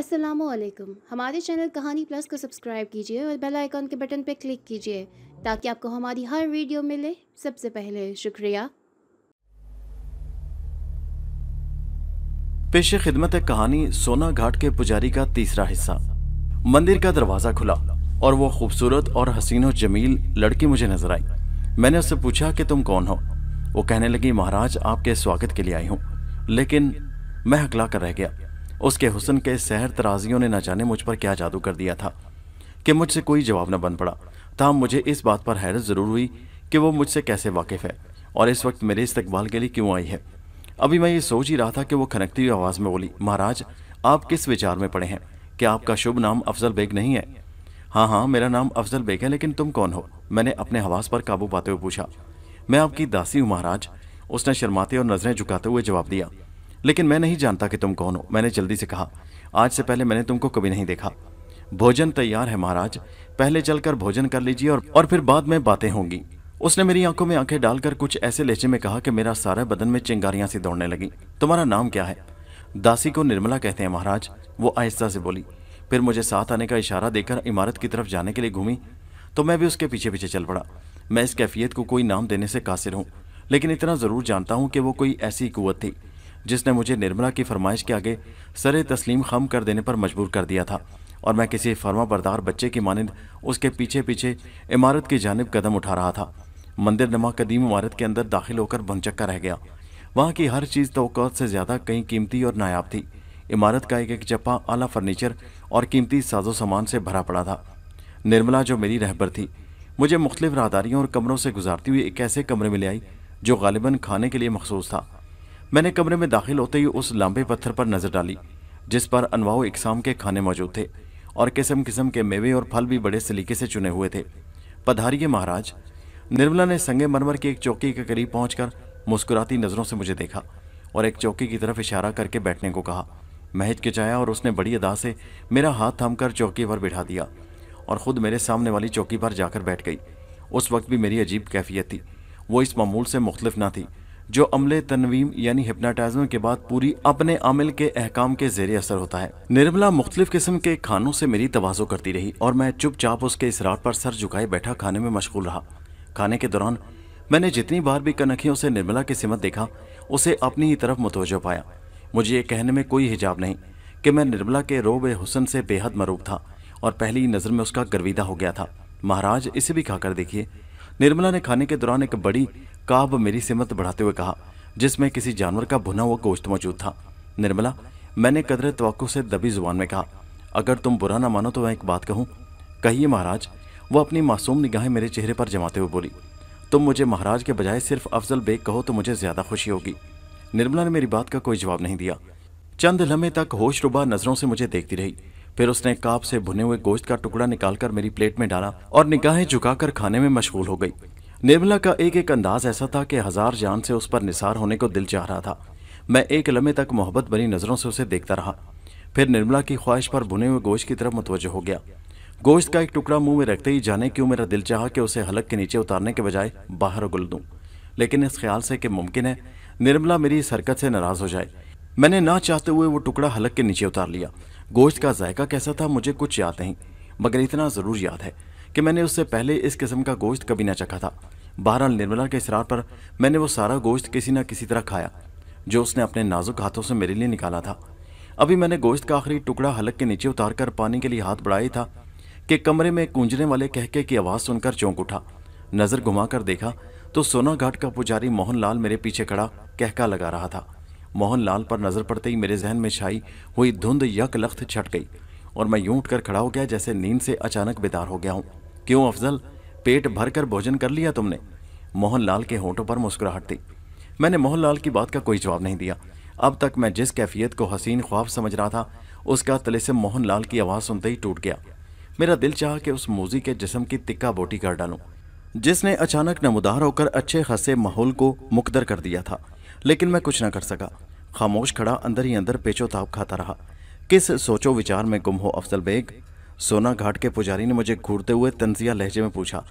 असलकुम हमारे चैनल कहानी प्लस को सब्सक्राइब कीजिए और बेल आइकॉन के बटन पर क्लिक कीजिए, ताकि आपको हमारी हर वीडियो मिले। सबसे पहले शुक्रिया। पेश खिदमत है कहानी सोना घाट के पुजारी का तीसरा हिस्सा। मंदिर का दरवाज़ा खुला और वो खूबसूरत और हसीन और जमील लड़की मुझे नज़र आई। मैंने उससे पूछा कि तुम कौन हो? वो कहने लगी, महाराज, आपके स्वागत के लिए आई हूँ। लेकिन मैं हकला कर रह गया। उसके हुसन के सहर तराजियों ने न जाने मुझ पर क्या जादू कर दिया था, कि मुझसे कोई जवाब न बन पड़ा। तहम मुझे इस बात पर हैरत ज़रूर हुई कि वो मुझसे कैसे वाकिफ़ है, और इस वक्त मेरे इस्तकबाल के लिए क्यों आई है। अभी मैं ये सोच ही रहा था कि वो खनकती हुई आवाज़ में बोली, महाराज, आप किस विचार में पड़े हैं? कि आपका शुभ नाम अफजल बेग नहीं है? हाँ हाँ मेरा नाम अफजल बेग है, लेकिन तुम कौन हो? मैंने अपने हवास पर काबू पाते हुए पूछा। मैं आपकी दासी हूँ, महाराज। उसने शर्माते और नज़रें झुकाते हुए जवाब दिया लेकिन मैं नहीं जानता कि तुम कौन हो। मैंने जल्दी से कहा आज से पहले मैंने तुमको कभी नहीं देखा। भोजन तैयार है महाराज। पहले चलकर भोजन कर लीजिए और, और फिर बाद में बातें होंगी। उसने मेरी आँखों में आँखें डालकर कुछ ऐसे लहजे में कहा कि मेरा सारा बदन में चिंगारियाँ सी दौड़ने लगी। तुम्हारा नाम क्या है? दासी को निर्मला कहते हैं महाराज वो आहिस्ता से बोली। फिर मुझे साथ आने का इशारा देकर इमारत की तरफ़ जाने के लिए घूमी तो मैं भी उसके पीछे पीछे चल पड़ा। मैं इस कैफियत को कोई नाम देने से कासिर हूँ लेकिन इतना ज़रूर जानता हूँ कि वो कोई ऐसी कुत थी। जिसने मुझे निर्मला की फरमाइश के आगे सरे तस्लीम खम कर देने पर मजबूर कर दिया था और मैं किसी फर्मा बरदार बच्चे की मानंद उसके पीछे पीछे इमारत की जानब कदम उठा रहा था। मंदिर नमा कदीम इमारत के अंदर दाखिल होकर भंचक्का रह गया। वहाँ की हर चीज़ तो से ज़्यादा कहीं कीमती और नायाब थी। इमारत का एक एक चप्पा आला फर्नीचर और कीमती साजो सामान से भरा पड़ा था। निर्मला जो मेरी रहबर थी, मुझे मुख्तलिफ़ राहदारियों और कमरों से गुजारती हुई एक ऐसे कमरे में ले आई, जो गालिबा खाने के लिए मखसूस था। मैंने कमरे में दाखिल होते ही उस लंबे पत्थर पर नज़र डाली, जिस पर अनवाओ इकसाम के खाने मौजूद थे और किस्म किस्म के मेवे और फल भी बड़े सलीके से चुने हुए थे। पधारिये महाराज। निर्मला ने संगे मरमर की एक चौकी के करीब पहुंचकर मुस्कुराती नज़रों से मुझे देखा और एक चौकी की तरफ़ इशारा करके बैठने को कहा। मैं हिचकिचाया और उसने बड़ी अदा से मेरा हाथ थमकर चौकी पर बिठा दिया और ख़ुद मेरे सामने वाली चौकी पर जाकर बैठ गई। उस वक्त भी मेरी अजीब कैफियत थी। वो इस मामूल से मुख्तलिफ़ ना थी। जो अमले तनवीम यानी हिप्नाटाइजम के बाद पूरी अपने अमल के अहकाम के जेर असर होता है। निर्मला मुख्तलिफ़ किस्म के खानों से मेरी तोज़ो करती रही और मैं चुपचाप उसके इसरार पर सर झुकाए बैठा खाने में मशगूल रहा। खाने के दौरान मैंने जितनी बार भी कनखियों से निर्मला की सिमत देखा, उसे अपनी ही तरफ़ मुतवजो पाया। मुझे ये कहने में कोई हिजाब नहीं कि मैं निर्मला के रोब हुसन से बेहद मरूब था और पहली नज़र में उसका गर्विदा हो गया था। महाराज, इसे भी खाकर देखिए। निर्मला ने खाने के दौरान एक बड़ी काब मेरी सिमत बढ़ाते हुए कहा, जिसमें किसी जानवर का भुना हुआ गोश्त मौजूद था। निर्मला, मैंने कदर तो से दबी ज़ुबान में कहा, अगर तुम बुरा ना मानो तो मैं एक बात कहूँ। कहिए महाराज, वो अपनी मासूम निगाहें मेरे चेहरे पर जमाते हुए बोली, तुम मुझे महाराज के बजाय सिर्फ़ अफजल बेग कहो तो मुझे ज़्यादा खुशी होगी। निर्मला ने मेरी बात का कोई जवाब नहीं दिया। चंद लम्हे तक होशरुबा नज़रों से मुझे देखती रही। फिर उसने काप से भुने हुए गोश्त का टुकड़ा निकालकर मेरी प्लेट में डाला और निगाहें झुकाकर खाने में मशगूल हो गई। निर्मला का एक एक अंदाज ऐसा था कि हज़ार जान से उस पर निसार होने को दिल चाह रहा था। मैं एक लम्हे तक मोहब्बत बनी नज़रों से उसे देखता रहा। फिर निर्मला की ख्वाहिश पर भुने हुए गोश्त की तरफ़ मुतवजह हो गया। गोश्त का एक टुकड़ा मुँह में रखते ही जाने क्यों मेरा दिल चाहा कि उसे हलक के नीचे उतारने के बजाय बाहर उगल दूँ। लेकिन इस ख्याल से कि मुमकिन है, निर्मला मेरी इस हरकत से नाराज़ हो जाए। मैंने ना चाहते हुए वो टुकड़ा हलक के नीचे उतार लिया। गोश्त का जायका कैसा था मुझे कुछ याद नहीं, मगर इतना ज़रूर याद है। कि मैंने उससे पहले इस किस्म का गोश्त कभी ना चखा था। बहरहाल, निर्मला के इसरार पर मैंने वो सारा गोश्त किसी न किसी तरह खाया, जो उसने अपने नाजुक हाथों से मेरे लिए निकाला था। अभी मैंने गोश्त का आखिरी टुकड़ा हलक के नीचे उतारकर पानी के लिए हाथ बढ़ाया था कि कमरे में कूंजने वाले कहके की आवाज़ सुनकर चौंक उठा। नज़र घुमाकर देखा तो सोना घाट का पुजारी मोहनलाल मेरे पीछे खड़ा कहका लगा रहा था। मोहनलाल पर नज़र पड़ते ही मेरे जहन में छाई हुई धुंध यक लख्त छट गई और मैं यूँ उठकर खड़ा हो गया जैसे नींद से अचानक बेदार हो गया हूँ। क्यों अफजल? पेट भरकर भोजन कर लिया तुमने? मोहनलाल के होठों पर मुस्कुराहट थी। मैंने मोहनलाल की बात का कोई जवाब नहीं दिया। अब तक मैं जिस कैफियत को हसीन ख्वाब समझ रहा था, उसका तलिसम मोहनलाल की आवाज़ सुनते ही टूट गया। मेरा दिल चाह कि उस मूजी के जिसम की तिक्का बोटी कर डालूं, जिसने अचानक नमदार होकर अच्छे खासे माहौल को मुकदर कर दिया था। लेकिन मैं कुछ न कर सका। खामोश खड़ा अंदर ही अंदर पेचो ताप खाता रहा। किस सोचो विचार में गुम हो अफजल बेग? सोना घाट के पुजारी ने मुझे घूरते हुए तंजिया लहजे में पूछा।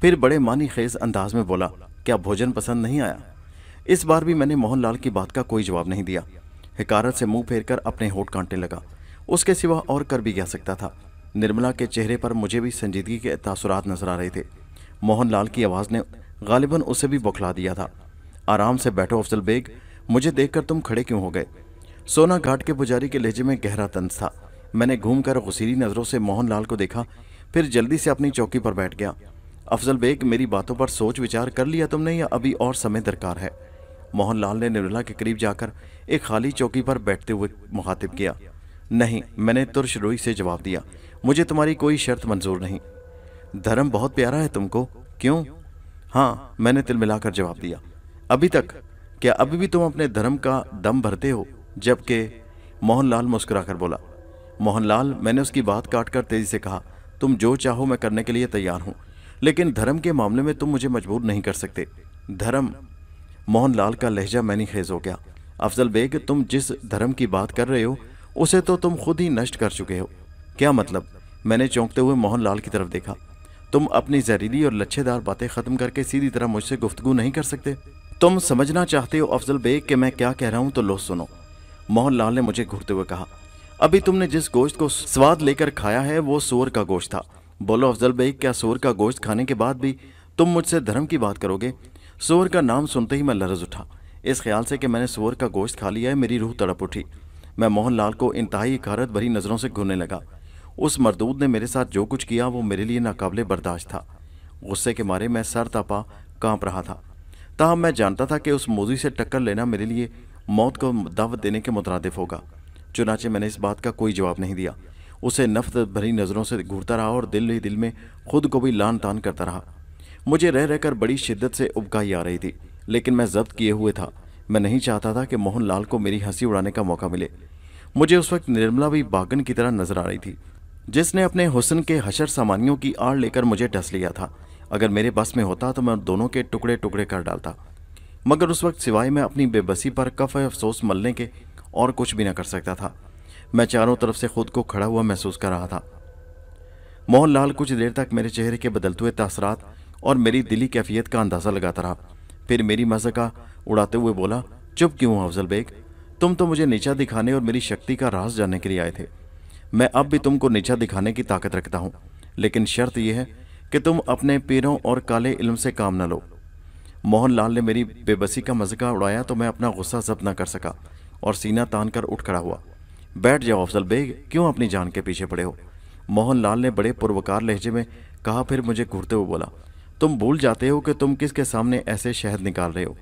फिर बड़े मानी खेज अंदाज में बोला, क्या भोजन पसंद नहीं आया? इस बार भी मैंने मोहनलाल की बात का कोई जवाब नहीं दिया। हिकारत से मुँह फेर कर अपने होठ कांटने लगा। उसके सिवा और कर भी क्या सकता था? निर्मला के चेहरे पर मुझे भी संजीदगी के तासुरात नज़र आ रहे थे। मोहनलाल की आवाज़ ने गालिबन उसे भी बौखला दिया था। आराम से बैठो अफजल बेग, मुझे देखकर तुम खड़े क्यों हो गए? सोना घाट के पुजारी के लहजे में गहरा तंज था। मैंने घूमकर गुसीरी नज़रों से मोहनलाल को देखा, फिर जल्दी से अपनी चौकी पर बैठ गया। अफजल बेग, मेरी बातों पर सोच विचार कर लिया तुमने, या अभी और समय दरकार है? मोहनलाल ने निर्मला के करीब जाकर एक खाली चौकी पर बैठते हुए मुखातिब किया। नहीं, मैंने तुरशरोई से जवाब दिया, मुझे तुम्हारी कोई शर्त मंजूर नहीं। धर्म बहुत प्यारा है तुमको, क्यों? हाँ मैंने तिल मिलाकर जवाब दिया। अभी तक? क्या अभी भी तुम अपने धर्म का दम भरते हो? जबकि मोहनलाल मुस्कुराकर बोला मोहनलाल, मैंने उसकी बात काटकर तेज़ी से कहा, तुम जो चाहो मैं करने के लिए तैयार हूँ, लेकिन धर्म के मामले में तुम मुझे मजबूर नहीं कर सकते। धर्म, मोहनलाल का लहजा मैनी खेज हो गया। अफजल बेग, तुम जिस धर्म की बात कर रहे हो, उसे तो तुम खुद ही नष्ट कर चुके हो। क्या मतलब? मैंने चौंकते हुए मोहनलाल की तरफ़ देखा। तुम अपनी जहरीली और लच्छेदार बातें खत्म करके सीधी तरह मुझसे गुफ्तगु नहीं कर सकते। तुम समझना चाहते हो अफजल बेग, कि मैं क्या कह रहा हूँ तो लो सुनो। मोहनलाल ने मुझे घूरते हुए कहा अभी तुमने जिस गोश्त को स्वाद लेकर खाया है, वो सोर का गोश्त था। बोलो अफजल भाई, क्या सोर का गोश्त खाने के बाद भी तुम मुझसे धर्म की बात करोगे? सोर का नाम सुनते ही मैं लरज उठा। इस ख्याल से कि मैंने सोर का गोश्त खा लिया है, मेरी रूह तड़प उठी। मैं मोहनलाल को इंतहाई कारत भरी नज़रों से घूरने लगा। उस मरदूद ने मेरे साथ जो कुछ किया, वो मेरे लिए नाकबले बर्दाश्त था। गुस्से के मारे मैं सर तपा काँप रहा था। ताहम मैं जानता था कि उस मोजी से टक्कर लेना मेरे लिए मौत को दावत देने के मुतरदफ होगा। चुनाचे मैंने इस बात का कोई जवाब नहीं दिया। उसे नफरत भरी नज़रों से घूरता रहा और दिल ही दिल में खुद को भी लान तान करता रहा। मुझे रह रहकर बड़ी शिद्दत से उबकाई आ रही थी, लेकिन मैं जब्त किए हुए था। मैं नहीं चाहता था कि मोहन लाल को मेरी हँसी उड़ाने का मौका मिले। मुझे उस वक्त निर्मला भी बागन की तरह नज़र आ रही थी, जिसने अपने हुसन के हशर सामानियों की आड़ लेकर मुझे टस लिया था। अगर मेरे बस में होता तो मैं दोनों के टुकड़े टुकड़े कर डालता। मगर उस वक्त सिवाय मैं अपनी बेबसी पर कफ अफसोस मलने के और कुछ भी ना कर सकता था। मैं चारों तरफ़ से खुद को खड़ा हुआ महसूस कर रहा था। मोहनलाल कुछ देर तक मेरे चेहरे के बदलते हुए तासरात और मेरी दिली कैफियत का अंदाज़ा लगाता रहा। फिर मेरी मज़े का उड़ाते हुए बोला, चुप क्यों अफजल बेग? तुम तो मुझे नीचा दिखाने और मेरी शक्ति का राज जानने के लिए आए थे। मैं अब भी तुमको नीचा दिखाने की ताकत रखता हूँ। लेकिन शर्त यह है कि तुम अपने पीरों और काले इल्म से काम न लो। मोहनलाल ने मेरी बेबसी का मजका उड़ाया तो मैं अपना गुस्सा जब्त न कर सका। और सीना तान कर उठ खड़ा हुआ। बैठ जाओ अफजल बेग, क्यों अपनी जान के पीछे पड़े हो? मोहनलाल ने बड़े पुरवकार लहजे में कहा, फिर मुझे घूरते हुए बोला, तुम भूल जाते हो कि तुम किसके सामने ऐसे शहद निकाल रहे हो?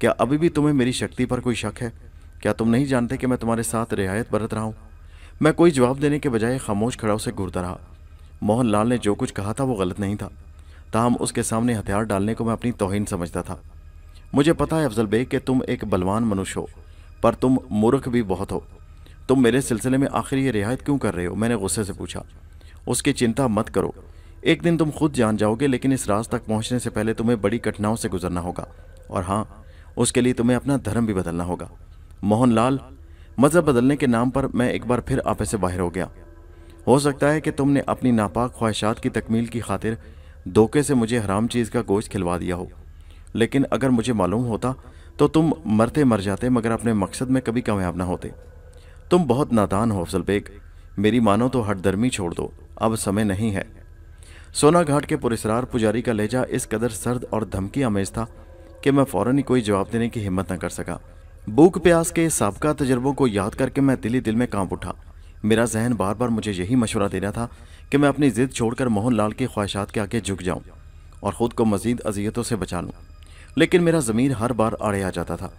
क्या अभी भी तुम्हें मेरी शक्ति पर कोई शक है? क्या तुम नहीं जानते कि मैं तुम्हारे साथ रियायत बरत रहा हूँ? मैं कोई जवाब देने के बजाय खामोश खड़ा उसे घूरता रहा। मोहनलाल ने जो कुछ कहा था वो गलत नहीं था। ताहम उसके सामने हथियार डालने को मैं अपनी तोहिन समझता था। मुझे पता है अफजल बेग, कि तुम एक बलवान मनुष्य हो। पर तुम मूर्ख भी बहुत हो। तुम मेरे सिलसिले में आखिर ये रियायत क्यों कर रहे हो? मैंने गुस्से से पूछा। उसकी चिंता मत करो। एक दिन तुम खुद जान जाओगे, लेकिन इस राज तक पहुँचने से पहले तुम्हें बड़ी कठिनाओं से गुजरना होगा। और हाँ उसके लिए तुम्हें अपना धर्म भी बदलना होगा। मोहनलाल, मज़हब बदलने के नाम पर मैं एक बार फिर आपे से बाहर हो गया। हो सकता है कि तुमने अपनी नापाक ख्वाहिशात की तकमील की खातिर धोखे से मुझे हराम चीज़ का गोश्त खिलवा दिया हो। लेकिन अगर मुझे मालूम होता तो तुम मरते मर जाते, मगर अपने मकसद में कभी कामयाब ना होते। तुम बहुत नादान हो, अफजल बेग। मेरी मानो तो हटदर्मी छोड़ दो। अब समय नहीं है। सोना घाट के पुरस्कार पुजारी का लहजा इस कदर सर्द और धमकी आमेज था कि मैं फ़ौरन ही कोई जवाब देने की हिम्मत न कर सका। भूख प्यास के सबका तजर्बों को याद करके मैं दिली दिल में काँप उठा। मेरा जहन बार बार मुझे यही मशवरा दे रहा था कि मैं अपनी ज़िद छोड़कर मोहन लाल की ख्वाहिशात के आगे झुक जाऊँ और ख़ुद को मजीद अजियतों से बचा लूँ। लेकिन मेरा ज़मीर हर बार आड़े आ जाता था।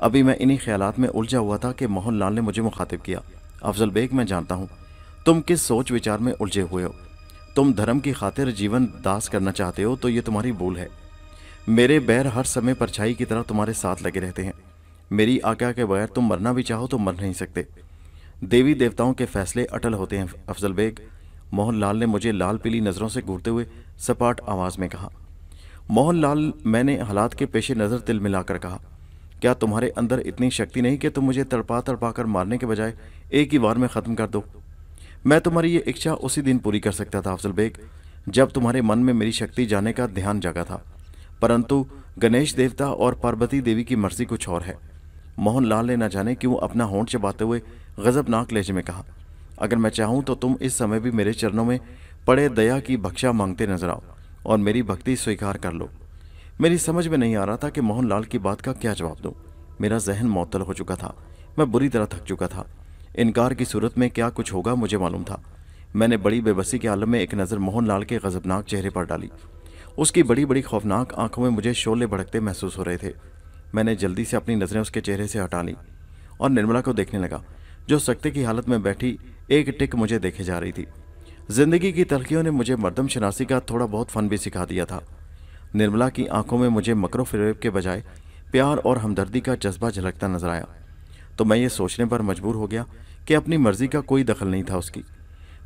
अभी मैं इन्हीं ख्याल में उलझा हुआ था कि मोहन लाल ने मुझे मुखातिब किया। अफजल बेग मैं जानता हूँ। तुम किस सोच विचार में उलझे हुए हो? तुम धर्म की खातिर जीवन दास करना चाहते हो तो ये तुम्हारी भूल है। मेरे बैर हर समय परछाई की तरह तुम्हारे साथ लगे रहते हैं। मेरी आज्ञा के बगैर तुम मरना भी चाहो तो मर नहीं सकते। देवी देवताओं के फैसले अटल होते हैं, अफजल बेग। मोहनलाल ने मुझे लाल पीली नज़रों से घूरते हुए सपाट आवाज़ में कहा मोहनलाल, मैंने हालात के पेशे नज़र तिल मिलाकर कहा, क्या तुम्हारे अंदर इतनी शक्ति नहीं कि तुम मुझे तड़पा तड़पा कर मारने के बजाय एक ही बार में ख़त्म कर दो? मैं तुम्हारी ये इच्छा उसी दिन पूरी कर सकता था, अफजल बेग, जब तुम्हारे मन में मेरी शक्ति जाने का ध्यान जागा था। परंतु गणेश देवता और पार्वती देवी की मर्ज़ी कुछ और है। मोहनलाल ने न जाने क्यों अपना होंठ चबाते हुए गजबनाक लहजे में कहा, अगर मैं चाहूँ तो तुम इस समय भी मेरे चरणों में पड़े दया की भक्षा मांगते नज़र आओ। और मेरी भक्ति स्वीकार कर लो। मेरी समझ में नहीं आ रहा था कि मोहनलाल की बात का क्या जवाब दूँ। मेरा जहन मअतल हो चुका था। मैं बुरी तरह थक चुका था। इनकार की सूरत में क्या कुछ होगा मुझे मालूम था। मैंने बड़ी बेबसी के आलम में एक नज़र मोहनलाल के गजबनाक चेहरे पर डाली। उसकी बड़ी बड़ी खौफनाक आँखों में मुझे शोले भड़कते महसूस हो रहे थे। मैंने जल्दी से अपनी नज़रें उसके चेहरे से हटा ली और निर्मला को देखने लगा, जो सख्ते की हालत में बैठी एक टिक मुझे देखे जा रही थी। ज़िंदगी की तलखियों ने मुझे मरदम शनासी का थोड़ा बहुत फन भी सिखा दिया था। निर्मला की आँखों में मुझे मकरो फिरेब के बजाय प्यार और हमदर्दी का जज्बा झलकता नज़र आया। तो मैं ये सोचने पर मजबूर हो गया कि अपनी मर्ज़ी का कोई दखल नहीं था उसकी,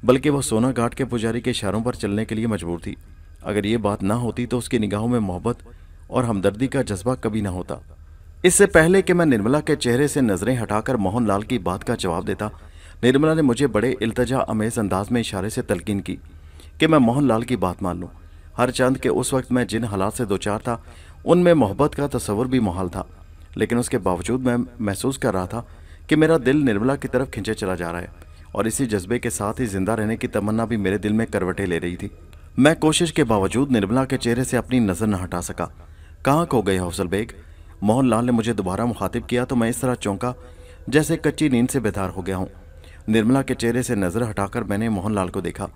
बल्कि वह सोना घाट के पुजारी के इशारों पर चलने के लिए मजबूर थी। अगर ये बात ना होती तो उसकी निगाहों में मोहब्बत और हमदर्दी का जज्बा कभी ना होता। इससे पहले कि मैं निर्मला के चेहरे से नज़रें हटाकर मोहनलाल की बात का जवाब देता निर्मला ने मुझे बड़े इल्तजा अमेज अंदाज में इशारे से तलकीन की कि मैं मोहनलाल की बात मान लूँ। हर चंद के उस वक्त मैं जिन हालात से दो चार था, उनमें मोहब्बत का तस्वर भी माहौल था। लेकिन उसके बावजूद मैं महसूस कर रहा था कि मेरा दिल निर्मला की तरफ़ खिंचे चला जा रहा है और इसी जज्बे के साथ ही ज़िंदा रहने की तमन्ना भी मेरे दिल में करवटें ले रही थी। मैं कोशिश के बावजूद निर्मला के चेहरे से अपनी नज़र न हटा सका। कहाँ खो गए हौसल बेग? मोहनलाल ने मुझे दोबारा मुखातिब किया तो मैं इस तरह चौंका जैसे कच्ची नींद से बेदार हो गया हूँ। निर्मला के चेहरे से नज़र हटाकर मैंने मोहनलाल को देखा,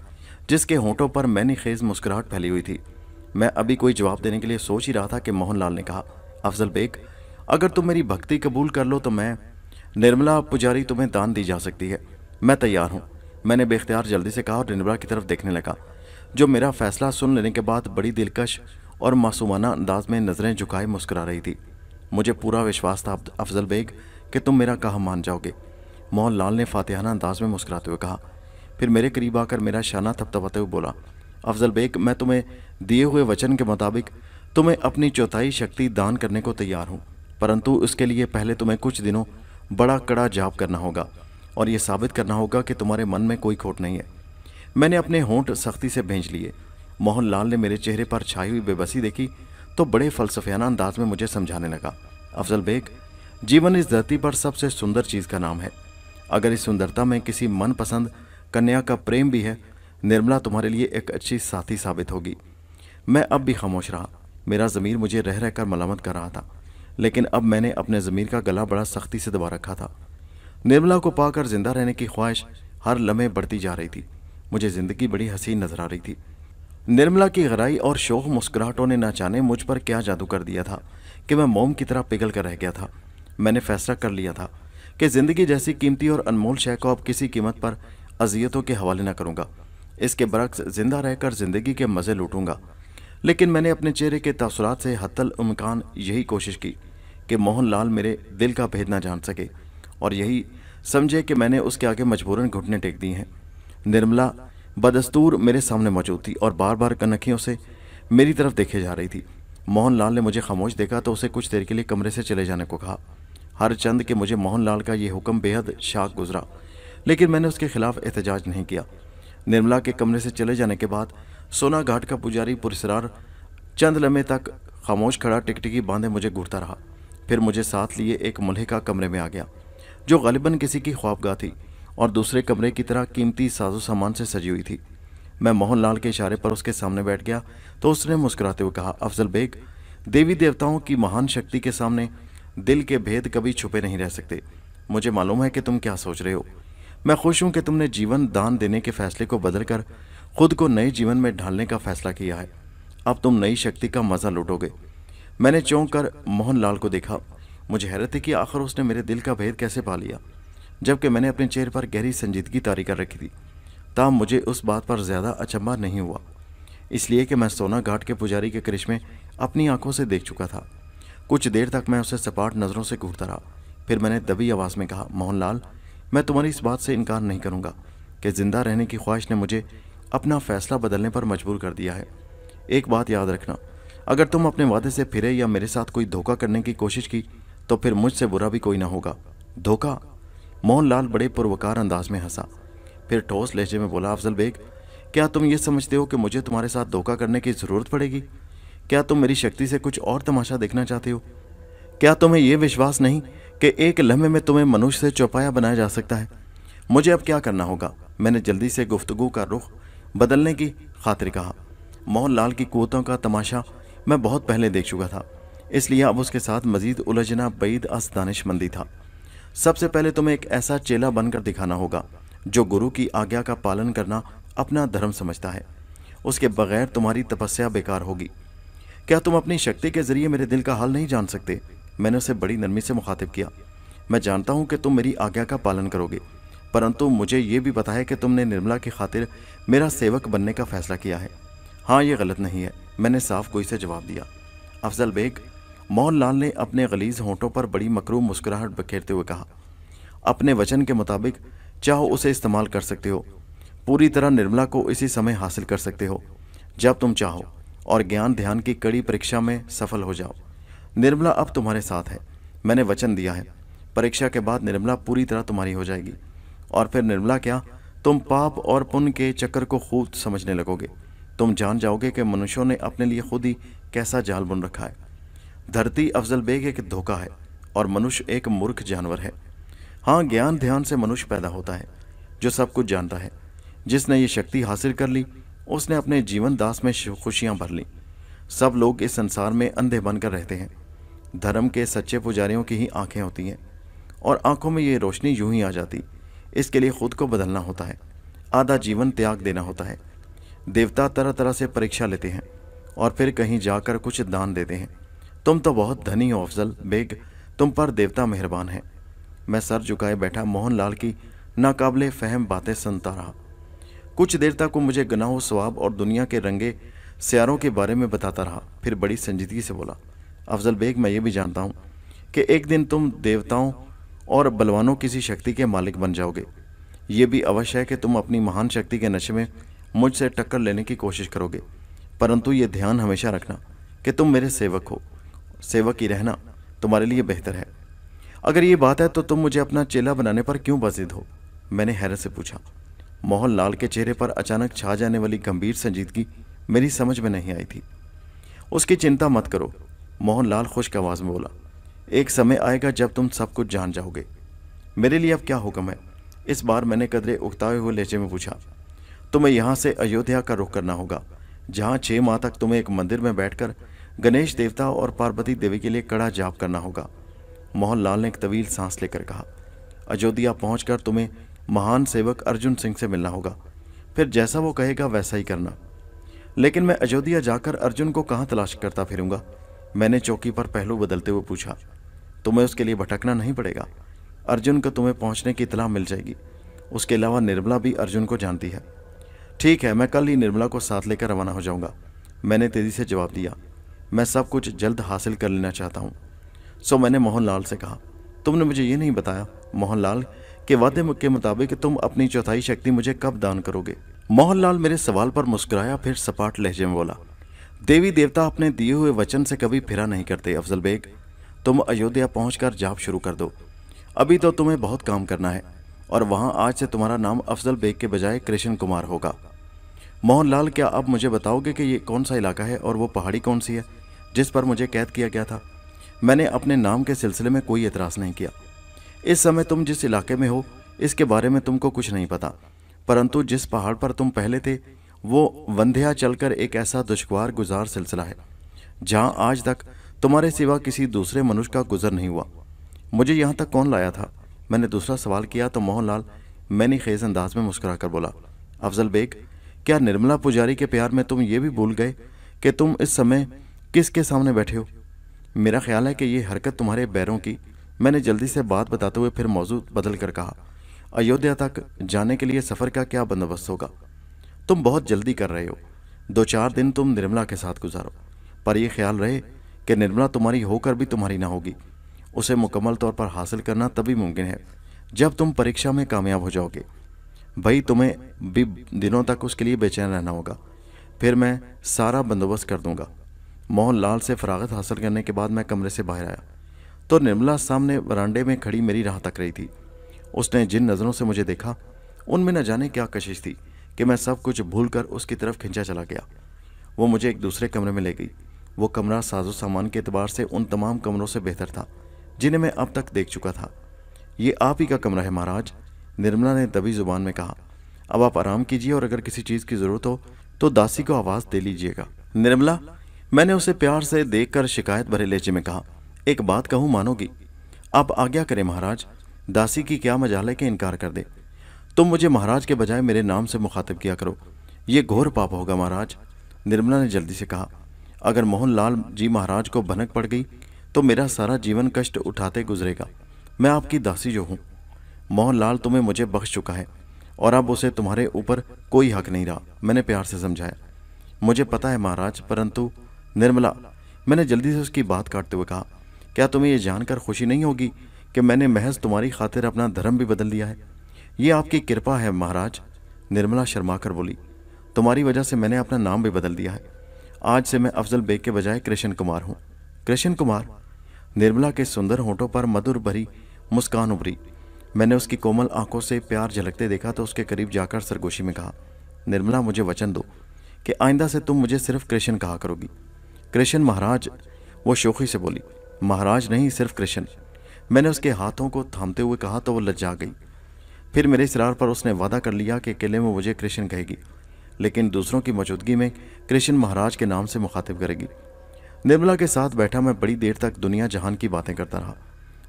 जिसके होंठों पर मैंने खेज मुस्कुराहट फैली हुई थी। मैं अभी कोई जवाब देने के लिए सोच ही रहा था कि मोहनलाल ने कहा, अफजल बेग, अगर तुम मेरी भक्ति कबूल कर लो तो मैं, निर्मला पुजारी तुम्हें दान दी जा सकती है। मैं तैयार हूँ। मैंने बेख्तियार जल्दी से कहा और निर्मला की तरफ़ देखने लगा, जो मेरा फैसला सुन लेने के बाद बड़ी दिलकश और मासूमाना अंदाज में नज़रें झुकाए मुस्कुरा रही थी। मुझे पूरा विश्वास था, अफजल बेग, कि तुम मेरा कहा मान जाओगे। मोहन लाल ने फातिहाना अंदाज में मुस्कुराते हुए कहा, फिर मेरे करीब आकर मेरा शाना थपथपाते हुए बोला, अफजल बेग, मैं तुम्हें दिए हुए वचन के मुताबिक तुम्हें अपनी चौथाई शक्ति दान करने को तैयार हूँ, परंतु उसके लिए पहले तुम्हें कुछ दिनों बड़ा कड़ा जाप करना होगा और ये साबित करना होगा कि तुम्हारे मन में कोई खोट नहीं है। मैंने अपने होंठ सख्ती से भेज लिए। मोहन लाल ने मेरे चेहरे पर छाई हुई बेबसी देखी तो बड़े फलसफियाना अंदाज में मुझे समझाने लगा, अफजल बेग, जीवन इस धरती पर सबसे सुंदर चीज़ का नाम है। अगर इस सुंदरता में किसी मनपसंद कन्या का प्रेम भी है, निर्मला तुम्हारे लिए एक अच्छी साथी साबित होगी। मैं अब भी खामोश रहा। मेरा ज़मीर मुझे रह रहकर मलामत कर रहा था, लेकिन अब मैंने अपने ज़मीर का गला बड़ा सख्ती से दबा रखा था। निर्मला को पाकर ज़िंदा रहने की ख्वाहिश हर लम्हे बढ़ती जा रही थी। मुझे ज़िंदगी बड़ी हसीन नज़र आ रही थी। निर्मला की गराई और शोक मुस्कुराहटों ने ना जाने मुझ पर क्या जादू कर दिया था कि मैं मोम की तरह पिघल कर रह गया था। मैंने फैसला कर लिया था कि ज़िंदगी जैसी कीमती और अनमोल शय को अब किसी कीमत पर अजियतों के हवाले न करूँगा। इसके बरक्स ज़िंदा रहकर ज़िंदगी के मज़े लूटूँगा। लेकिन मैंने अपने चेहरे के तासरात से हतल उमकान यही कोशिश की कि मोहन लाल मेरे दिल का भेद ना जान सके और यही समझे कि मैंने उसके आगे मजबूरन घुटने टेक दिए हैं। निर्मला बदस्तूर मेरे सामने मौजूद थी और बार बार कनखियों से मेरी तरफ़ देखे जा रही थी। मोहन लाल ने मुझे खामोश देखा तो उसे कुछ देर के लिए कमरे से चले जाने को कहा। हर चंद के मुझे मोहन लाल का ये हुक्म बेहद शाक गुजरा, लेकिन मैंने उसके खिलाफ एहतजाज नहीं किया। निर्मला के कमरे से चले जाने के बाद सोना घाट का पुजारी पुरसरार चंद लम्हे तक खामोश खड़ा टिकटिकी बांधे मुझे घूरता रहा। फिर मुझे साथ लिए एक मुल्हे का कमरे में आ गया, जो गालिबन किसी की ख्वाबगाह थी और दूसरे कमरे की तरह कीमती साजो सामान से सजी हुई थी। मैं मोहनलाल के इशारे पर उसके सामने बैठ गया तो उसने मुस्कुराते हुए कहा, अफजल बेग, देवी देवताओं की महान शक्ति के सामने दिल के भेद कभी छुपे नहीं रह सकते। मुझे मालूम है कि तुम क्या सोच रहे हो। मैं खुश हूँ कि तुमने जीवन दान देने के फैसले को बदलकर खुद को नए जीवन में ढालने का फैसला किया है। अब तुम नई शक्ति का मज़ा लुटोगे। मैंने चौंक कर मोहनलाल को देखा। मुझे हैरत है कि आखिर उसने मेरे दिल का भेद कैसे पा लिया, जबकि मैंने अपने चेहरे पर गहरी संजीदगी तारी कर रखी थी। ताम, मुझे उस बात पर ज़्यादा अचंबा नहीं हुआ, इसलिए कि मैं सोना घाट के पुजारी के करिश्मे अपनी आँखों से देख चुका था। कुछ देर तक मैं उसे सपाट नज़रों से घूरता रहा। फिर मैंने दबी आवाज़ में कहा, मोहनलाल, मैं तुम्हारी इस बात से इनकार नहीं करूँगा कि ज़िंदा रहने की ख्वाहिश ने मुझे अपना फैसला बदलने पर मजबूर कर दिया है। एक बात याद रखना, अगर तुम अपने वादे से फिरे या मेरे साथ कोई धोखा करने की कोशिश की तो फिर मुझसे बुरा भी कोई ना होगा। धोखा? मोहनलाल बड़े पुरवकार अंदाज में हंसा। फिर ठोस लहजे में बोला, अफजल बेग, क्या तुम ये समझते हो कि मुझे तुम्हारे साथ धोखा करने की ज़रूरत पड़ेगी? क्या तुम मेरी शक्ति से कुछ और तमाशा देखना चाहते हो? क्या तुम्हें यह विश्वास नहीं कि एक लम्हे में तुम्हें मनुष्य से चौपाया बनाया जा सकता है? मुझे अब क्या करना होगा? मैंने जल्दी से गुफ्तगु का रुख बदलने की खातिर कहा। मोहनलाल की कुतों का तमाशा मैं बहुत पहले देख चुका था, इसलिए अब उसके साथ मजीद उलझना बैद अस दानिशमंदी था। सबसे पहले तुम्हें एक ऐसा चेला बनकर दिखाना होगा, जो गुरु की आज्ञा का पालन करना अपना धर्म समझता है। उसके बगैर तुम्हारी तपस्या बेकार होगी। क्या तुम अपनी शक्ति के ज़रिए मेरे दिल का हाल नहीं जान सकते? मैंने उसे बड़ी नरमी से मुखातिब किया। मैं जानता हूँ कि तुम मेरी आज्ञा का पालन करोगे, परंतु मुझे ये भी पता है कि तुमने निर्मला की खातिर मेरा सेवक बनने का फैसला किया है। हाँ ये गलत नहीं है। मैंने साफ़ कोई से जवाब दिया। अफजल बेग मोहन लाल ने अपने गलीज होंठों पर बड़ी मकरू मुस्कुराहट बखेरते हुए कहा, अपने वचन के मुताबिक चाहो उसे इस्तेमाल कर सकते हो। पूरी तरह निर्मला को इसी समय हासिल कर सकते हो, जब तुम चाहो। और ज्ञान ध्यान की कड़ी परीक्षा में सफल हो जाओ। निर्मला अब तुम्हारे साथ है। मैंने वचन दिया है। परीक्षा के बाद निर्मला पूरी तरह तुम्हारी हो जाएगी। और फिर निर्मला क्या? तुम पाप और पुण्य के चक्कर को खूब समझने लगोगे। तुम जान जाओगे कि मनुष्यों ने अपने लिए खुद ही कैसा जाल बुन रखा है। धरती अफजल बेग एक धोखा है और मनुष्य एक मूर्ख जानवर है। हाँ ज्ञान ध्यान से मनुष्य पैदा होता है, जो सब कुछ जानता है। जिसने ये शक्ति हासिल कर ली उसने अपने जीवन दास में खुशियाँ भर ली। सब लोग इस संसार में अंधे बनकर रहते हैं। धर्म के सच्चे पुजारियों की ही आँखें होती हैं, और आँखों में ये रोशनी यूँ ही आ जाती। इसके लिए खुद को बदलना होता है। आधा जीवन त्याग देना होता है। देवता तरह तरह से परीक्षा लेते हैं, और फिर कहीं जाकर कुछ दान देते हैं। तुम तो बहुत धनी हो, अफजल, बेग, तुम पर देवता मेहरबान है। मैं सर झुकाए बैठा मोहनलाल की नाकाबले फहम बातें सुनता रहा। कुछ देर तक वो मुझे गनाह, स्वाब और दुनिया के रंगे सियारों के बारे में बताता रहा। फिर बड़ी संजीदगी से बोला, अफजल बेग, मैं ये भी जानता हूँ कि एक दिन तुम देवताओं और बलवानों किसी शक्ति के मालिक बन जाओगे। ये भी अवश्य है कि तुम अपनी महान शक्ति के नशे में मुझसे टक्कर लेने की कोशिश करोगे। परंतु ये ध्यान हमेशा रखना कि तुम मेरे सेवक हो। सेवक ही रहना तुम्हारे लिए बेहतर है। अगर ये बात है तो तुम मुझे अपना चेला बनाने पर क्यों बजिद हो? मैंने हैरत से पूछा। मोहन लाल के चेहरे पर अचानक छा जाने वाली गंभीर संजीदगी मेरी समझ में नहीं आई थी। उसकी चिंता मत करो, मोहन लाल खुश्क आवाज़ में बोला। एक समय आएगा जब तुम सब कुछ जान जाओगे। मेरे लिए अब क्या हुक्म है? इस बार मैंने कदरे उगताए हुए लहजे में पूछा। तुम्हें यहाँ से अयोध्या का रुख करना होगा, जहाँ छह माह तक तुम्हें एक मंदिर में बैठकर गणेश देवता और पार्वती देवी के लिए कड़ा जाप करना होगा। मोहन लाल ने एक तवील सांस लेकर कहा, अयोध्या पहुंचकर तुम्हें महान सेवक अर्जुन सिंह से मिलना होगा। फिर जैसा वो कहेगा, वैसा ही करना। लेकिन मैं अयोध्या जाकर अर्जुन को कहाँ तलाश करता फिरूँगा? मैंने चौकी पर पहलू बदलते हुए पूछा। तुम्हें उसके लिए भटकना नहीं पड़ेगा। अर्जुन को तुम्हें पहुँचने की इतला मिल जाएगी। उसके अलावा निर्मला भी अर्जुन को जानती है। ठीक है, मैं कल ही निर्मला को साथ लेकर रवाना हो जाऊँगा। मैंने तेज़ी से जवाब दिया। मैं सब कुछ जल्द हासिल कर लेना चाहता हूँ। सो मैंने मोहनलाल से कहा, तुमने मुझे ये नहीं बताया, मोहनलाल के वादे के मुताबिक तुम अपनी चौथाई शक्ति मुझे कब दान करोगे? मोहनलाल मेरे सवाल पर मुस्कुराया, फिर सपाट लहजे में बोला, देवी देवता अपने दिए हुए वचन से कभी फिरा नहीं करते, अफजल बेग। तुम अयोध्या पहुंचकर जाप शुरू कर दो। अभी तो तुम्हें बहुत काम करना है, और वहाँ आज से तुम्हारा नाम अफजल बेग के बजाय कृष्ण कुमार होगा। मोहनलाल, क्या अब मुझे बताओगे कि ये कौन सा इलाका है, और वो पहाड़ी कौन सी है, जिस पर मुझे कैद किया गया था? मैंने अपने नाम के सिलसिले में कोई एतराज़ नहीं किया। इस समय तुम जिस इलाके में हो, इसके बारे में तुमको कुछ नहीं पता। परंतु जिस पहाड़ पर तुम पहले थे, वो वंध्या चलकर एक ऐसा दुश्वार गुजार सिलसिला है, जहाँ आज तक तुम्हारे सिवा किसी दूसरे मनुष्य का गुजर नहीं हुआ। मुझे यहाँ तक कौन लाया था? मैंने दूसरा सवाल किया तो मोहनलाल मैंने खेज अंदाज में मुस्कुरा कर बोला, अफजल बेग, क्या निर्मला पुजारी के प्यार में तुम ये भी भूल गए कि तुम इस समय किसके सामने बैठे हो? मेरा ख्याल है कि ये हरकत तुम्हारे बैरों की मैंने जल्दी से बात बताते हुए फिर मौजूद बदल कर कहा, अयोध्या तक जाने के लिए सफ़र का क्या बंदोबस्त होगा? तुम बहुत जल्दी कर रहे हो। दो चार दिन तुम निर्मला के साथ गुजारो। पर यह ख्याल रहे कि निर्मला तुम्हारी होकर भी तुम्हारी ना होगी। उसे मुकम्मल तौर पर हासिल करना तभी मुमकिन है, जब तुम परीक्षा में कामयाब हो जाओगे। भाई, तुम्हें भी दिनों तक उसके लिए बेचैन रहना होगा। फिर मैं सारा बंदोबस्त कर दूँगा। मोहन लाल से फरागत हासिल करने के बाद मैं कमरे से बाहर आया। तो निर्मला सामने वरांडे में खड़ी मेरी राह तक रही थी। उसने जिन नज़रों से मुझे देखा, उनमें न जाने क्या कशिश थी कि मैं सब कुछ भूल कर उसकी तरफ़ खिंचा चला गया। वो मुझे एक दूसरे कमरे में ले गई। वो कमरा साजो सामान के अतबार से उन तमाम कमरों से बेहतर था, जिन्हें मैं अब तक देख चुका था। ये आप ही का कमरा है, महाराज, निर्मला ने दबी ज़ुबान में कहा। अब आप आराम कीजिए और अगर किसी चीज़ की ज़रूरत हो तो दासी को आवाज़ दे लीजिएगा। निर्मला, मैंने उसे प्यार से देखकर शिकायत भरे लहजे में कहा एक बात कहूँ मानोगी। आप आज्ञा करें महाराज, दासी की क्या मजाल है कि इनकार कर दे। तुम मुझे महाराज के बजाय मेरे नाम से मुखातिब किया करो। ये घोर पाप होगा महाराज, निर्मला ने जल्दी से कहा। अगर मोहनलाल जी महाराज को भनक पड़ गई तो मेरा सारा जीवन कष्ट उठाते गुजरेगा। मैं आपकी दासी जो हूँ। मोहनलाल तुम्हें मुझे बख्श चुका है, और अब उसे तुम्हारे ऊपर कोई हक नहीं रहा। मैंने प्यार से समझाया। मुझे पता है महाराज, परंतु, निर्मला, मैंने जल्दी से उसकी बात काटते हुए कहा क्या तुम्हें यह जानकर खुशी नहीं होगी कि मैंने महज तुम्हारी खातिर अपना धर्म भी बदल दिया है? ये आपकी कृपा है, महाराज, निर्मला शर्मा कर बोली। तुम्हारी वजह से मैंने अपना नाम भी बदल दिया है। आज से मैं अफजल बेग के बजाय कृष्ण कुमार हूँ। कृष्ण कुमार, निर्मला के सुंदर होठों पर मधुर भरी मुस्कान उभरी। मैंने उसकी कोमल आँखों से प्यार झलकते देखा तो उसके करीब जाकर सरगोशी में कहा, निर्मला, मुझे वचन दो कि आइंदा से तुम मुझे सिर्फ़ कृष्ण कहा करोगी। कृष्ण महाराज वो शोखी से बोली महाराज नहीं, सिर्फ़ कृष्ण। मैंने उसके हाथों को थामते हुए कहा तो वो लज्जा गई। फिर मेरे इसरार पर उसने वादा कर लिया कि किले में मुझे कृष्ण कहेगी। लेकिन दूसरों की मौजूदगी में कृष्ण महाराज के नाम से मुखातिब करेगी। निर्मला के साथ बैठा मैं बड़ी देर तक दुनिया जहान की बातें करता रहा।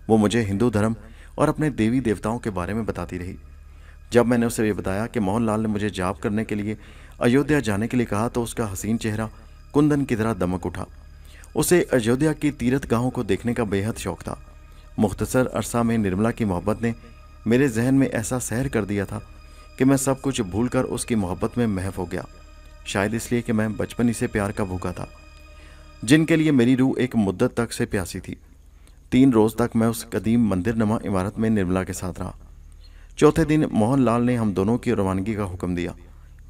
वो मुझे हिंदू धर्म और अपने देवी देवताओं के बारे में बताती रही। जब मैंने उसे ये बताया कि मोहनलाल ने मुझे जाप करने के लिए अयोध्या जाने के लिए कहा तो उसका हसीन चेहरा कुंदन की तरह दमक उठा। उसे अयोध्या की तीर्थ गाहों को देखने का बेहद शौक था। मुख्तसर अरसा में निर्मला की मोहब्बत ने मेरे जहन में ऐसा सहर कर दिया था कि मैं सब कुछ भूलकर उसकी मोहब्बत में महफ हो गया। शायद इसलिए कि मैं बचपन ही से प्यार का भूखा था, जिनके लिए मेरी रूह एक मुद्दत तक से प्यासी थी। तीन रोज तक मैं उस कदीम मंदिर नमा इमारत में निर्मला के साथ रहा। चौथे दिन मोहनलाल ने हम दोनों की रवानगी का हुक्म दिया।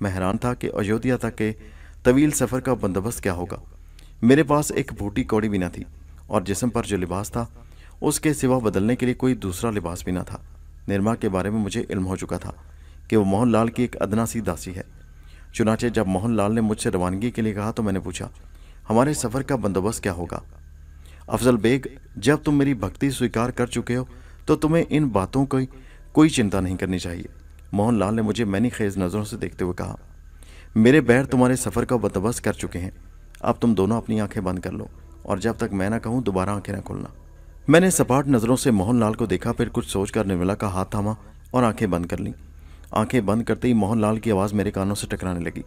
मैं हैरान था कि अयोध्या तक के तवील सफ़र का बंदोबस्त क्या होगा। मेरे पास एक बूटी कौड़ी भी ना थी, और जिसम पर जो लिबास था, उसके सिवा बदलने के लिए कोई दूसरा लिबास भी ना था। निर्मा के बारे में मुझे इल्म हो चुका था कि वो मोहनलाल की एक अदना सी दासी है। चुनाचे जब मोहनलाल ने मुझसे रवानगी के लिए कहा तो मैंने पूछा, हमारे सफ़र का बंदोबस्त क्या होगा? अफजल बेग, जब तुम मेरी भक्ति स्वीकार कर चुके हो तो तुम्हें इन बातों की कोई चिंता नहीं करनी चाहिए। मोहनलाल ने मुझे मैनी खेज नज़रों से देखते हुए कहा, मेरे बैर तुम्हारे सफ़र का बंदोबस्त कर चुके हैं। अब तुम दोनों अपनी आँखें बंद कर लो और जब तक मैं ना कहूँ, दोबारा आँखें ना खोलना। मैंने सपाट नज़रों से मोहनलाल को देखा, फिर कुछ सोचकर निर्मला का हाथ थामा और आँखें बंद कर लीं। आँखें बंद करते ही मोहनलाल की आवाज़ मेरे कानों से टकराने लगी।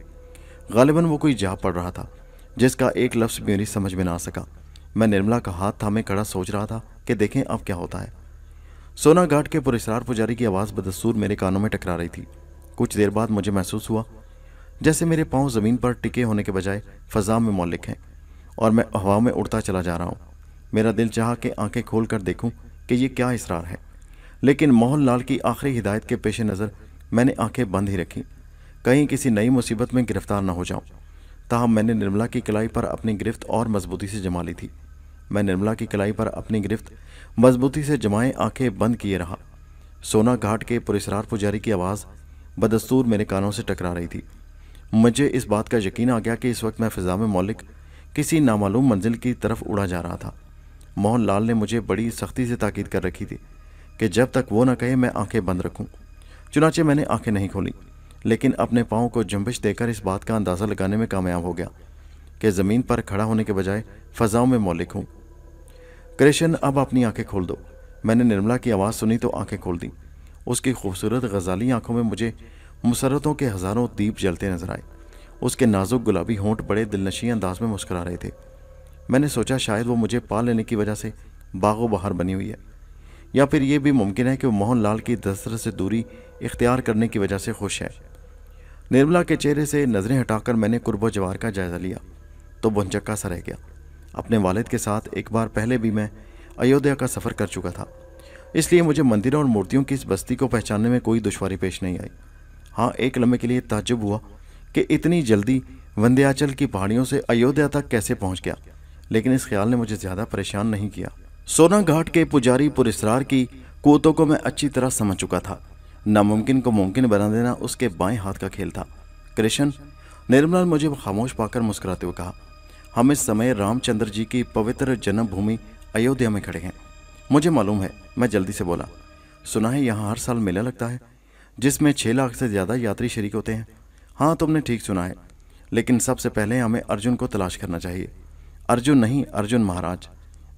गालिबन वो कोई जाप पड़ रहा था, जिसका एक लफ्ज़ मेरी समझ में ना आ सका। मैं निर्मला का हाथ थामे खड़ा सोच रहा था कि देखें अब क्या होता है। सोना घाट के पुरस्कार पुजारी की आवाज़ बदस्तूर मेरे कानों में टकरा रही थी। कुछ देर बाद मुझे महसूस हुआ जैसे मेरे पाँव ज़मीन पर टिके होने के बजाय फ़जा में मौलिक हैं और मैं हवा में उड़ता चला जा रहा हूँ। मेरा दिल चाह के आँखें खोल कर देखूँ कि ये क्या इसरार है। लेकिन मोहन लाल की आखिरी हिदायत के पेश नज़र मैंने आँखें बंद ही रखी। कहीं किसी नई मुसीबत में गिरफ़्तार न हो जाऊँ। ताहम मैंने निर्मला की कलाई पर अपनी गिरफ्त और मजबूती से जमा ली थी। मैं निर्मला की कलाई पर अपनी गिरफ्त, मजबूती से जमाए आँखें बंद किए रहा। सोना घाट के पुरस्कार पुजारी की आवाज़ बदस्तूर मेरे कानों से टकरा रही थी। मुझे इस बात का यकीन आ गया कि इस वक्त मैं फ़िज़ा में मौलिक किसी नामालूम मंजिल की तरफ़ उड़ा जा रहा था। मोहन लाल ने मुझे बड़ी सख्ती से ताकीद कर रखी थी कि जब तक वो ना कहे, मैं आँखें बंद रखूँ। चुनाचे मैंने आँखें नहीं खोली, लेकिन अपने पाँव को जंबिश देकर इस बात का अंदाज़ा लगाने में कामयाब हो गया कि ज़मीन पर खड़ा होने के बजाय फ़जाओं में मौलिक हूँ। कृष्ण, अब अपनी आँखें खोल दो। मैंने निर्मला की आवाज़ सुनी तो आँखें खोल दी। उसकी खूबसूरत, गजाली आँखों में मुझे मुसरतों के हज़ारों दीप जलते नज़र आए। उसके नाजुक गुलाबी होंठ बड़े दिलनशी अंदाज में मुस्करा रहे थे। मैंने सोचा शायद वो मुझे पा लेने की वजह से बागो बहार बनी हुई है, या फिर ये भी मुमकिन है कि वो मोहन लाल की दस्तरत से दूरी इख्तियार करने की वजह से खुश है। निर्मला के चेहरे से नज़रें हटाकर मैंने कुर्बो जवार का जायज़ा लिया तो बुनचक्का सा रह गया। अपने वालिद के साथ एक बार पहले भी मैं अयोध्या का सफ़र कर चुका था, इसलिए मुझे मंदिरों और मूर्तियों की इस बस्ती को पहचानने में कोई दुश्वारी पेश नहीं आई। हाँ एक लम्हे के लिए ताजुब हुआ कि इतनी जल्दी वंध्याचल की पहाड़ियों से अयोध्या तक कैसे पहुँच गया। लेकिन इस ख्याल ने मुझे ज़्यादा परेशान नहीं किया। सोना घाट के पुजारी पुरस्कार की कोतों को मैं अच्छी तरह समझ चुका था। नामुमकिन को मुमकिन बना देना उसके बाएँ हाथ का खेल था। कृष्ण निर्मला मुझे खामोश पाकर मुस्कुराते हुए कहा, हम इस समय रामचंद्र जी की पवित्र जन्मभूमि अयोध्या में खड़े हैं। मुझे मालूम है, मैं जल्दी से बोला, सुना है यहाँ हर साल मेला लगता है जिसमें छः लाख से ज़्यादा यात्री शरीक होते हैं। हाँ तुमने ठीक सुना है, लेकिन सबसे पहले हमें अर्जुन को तलाश करना चाहिए। अर्जुन नहीं, अर्जुन महाराज।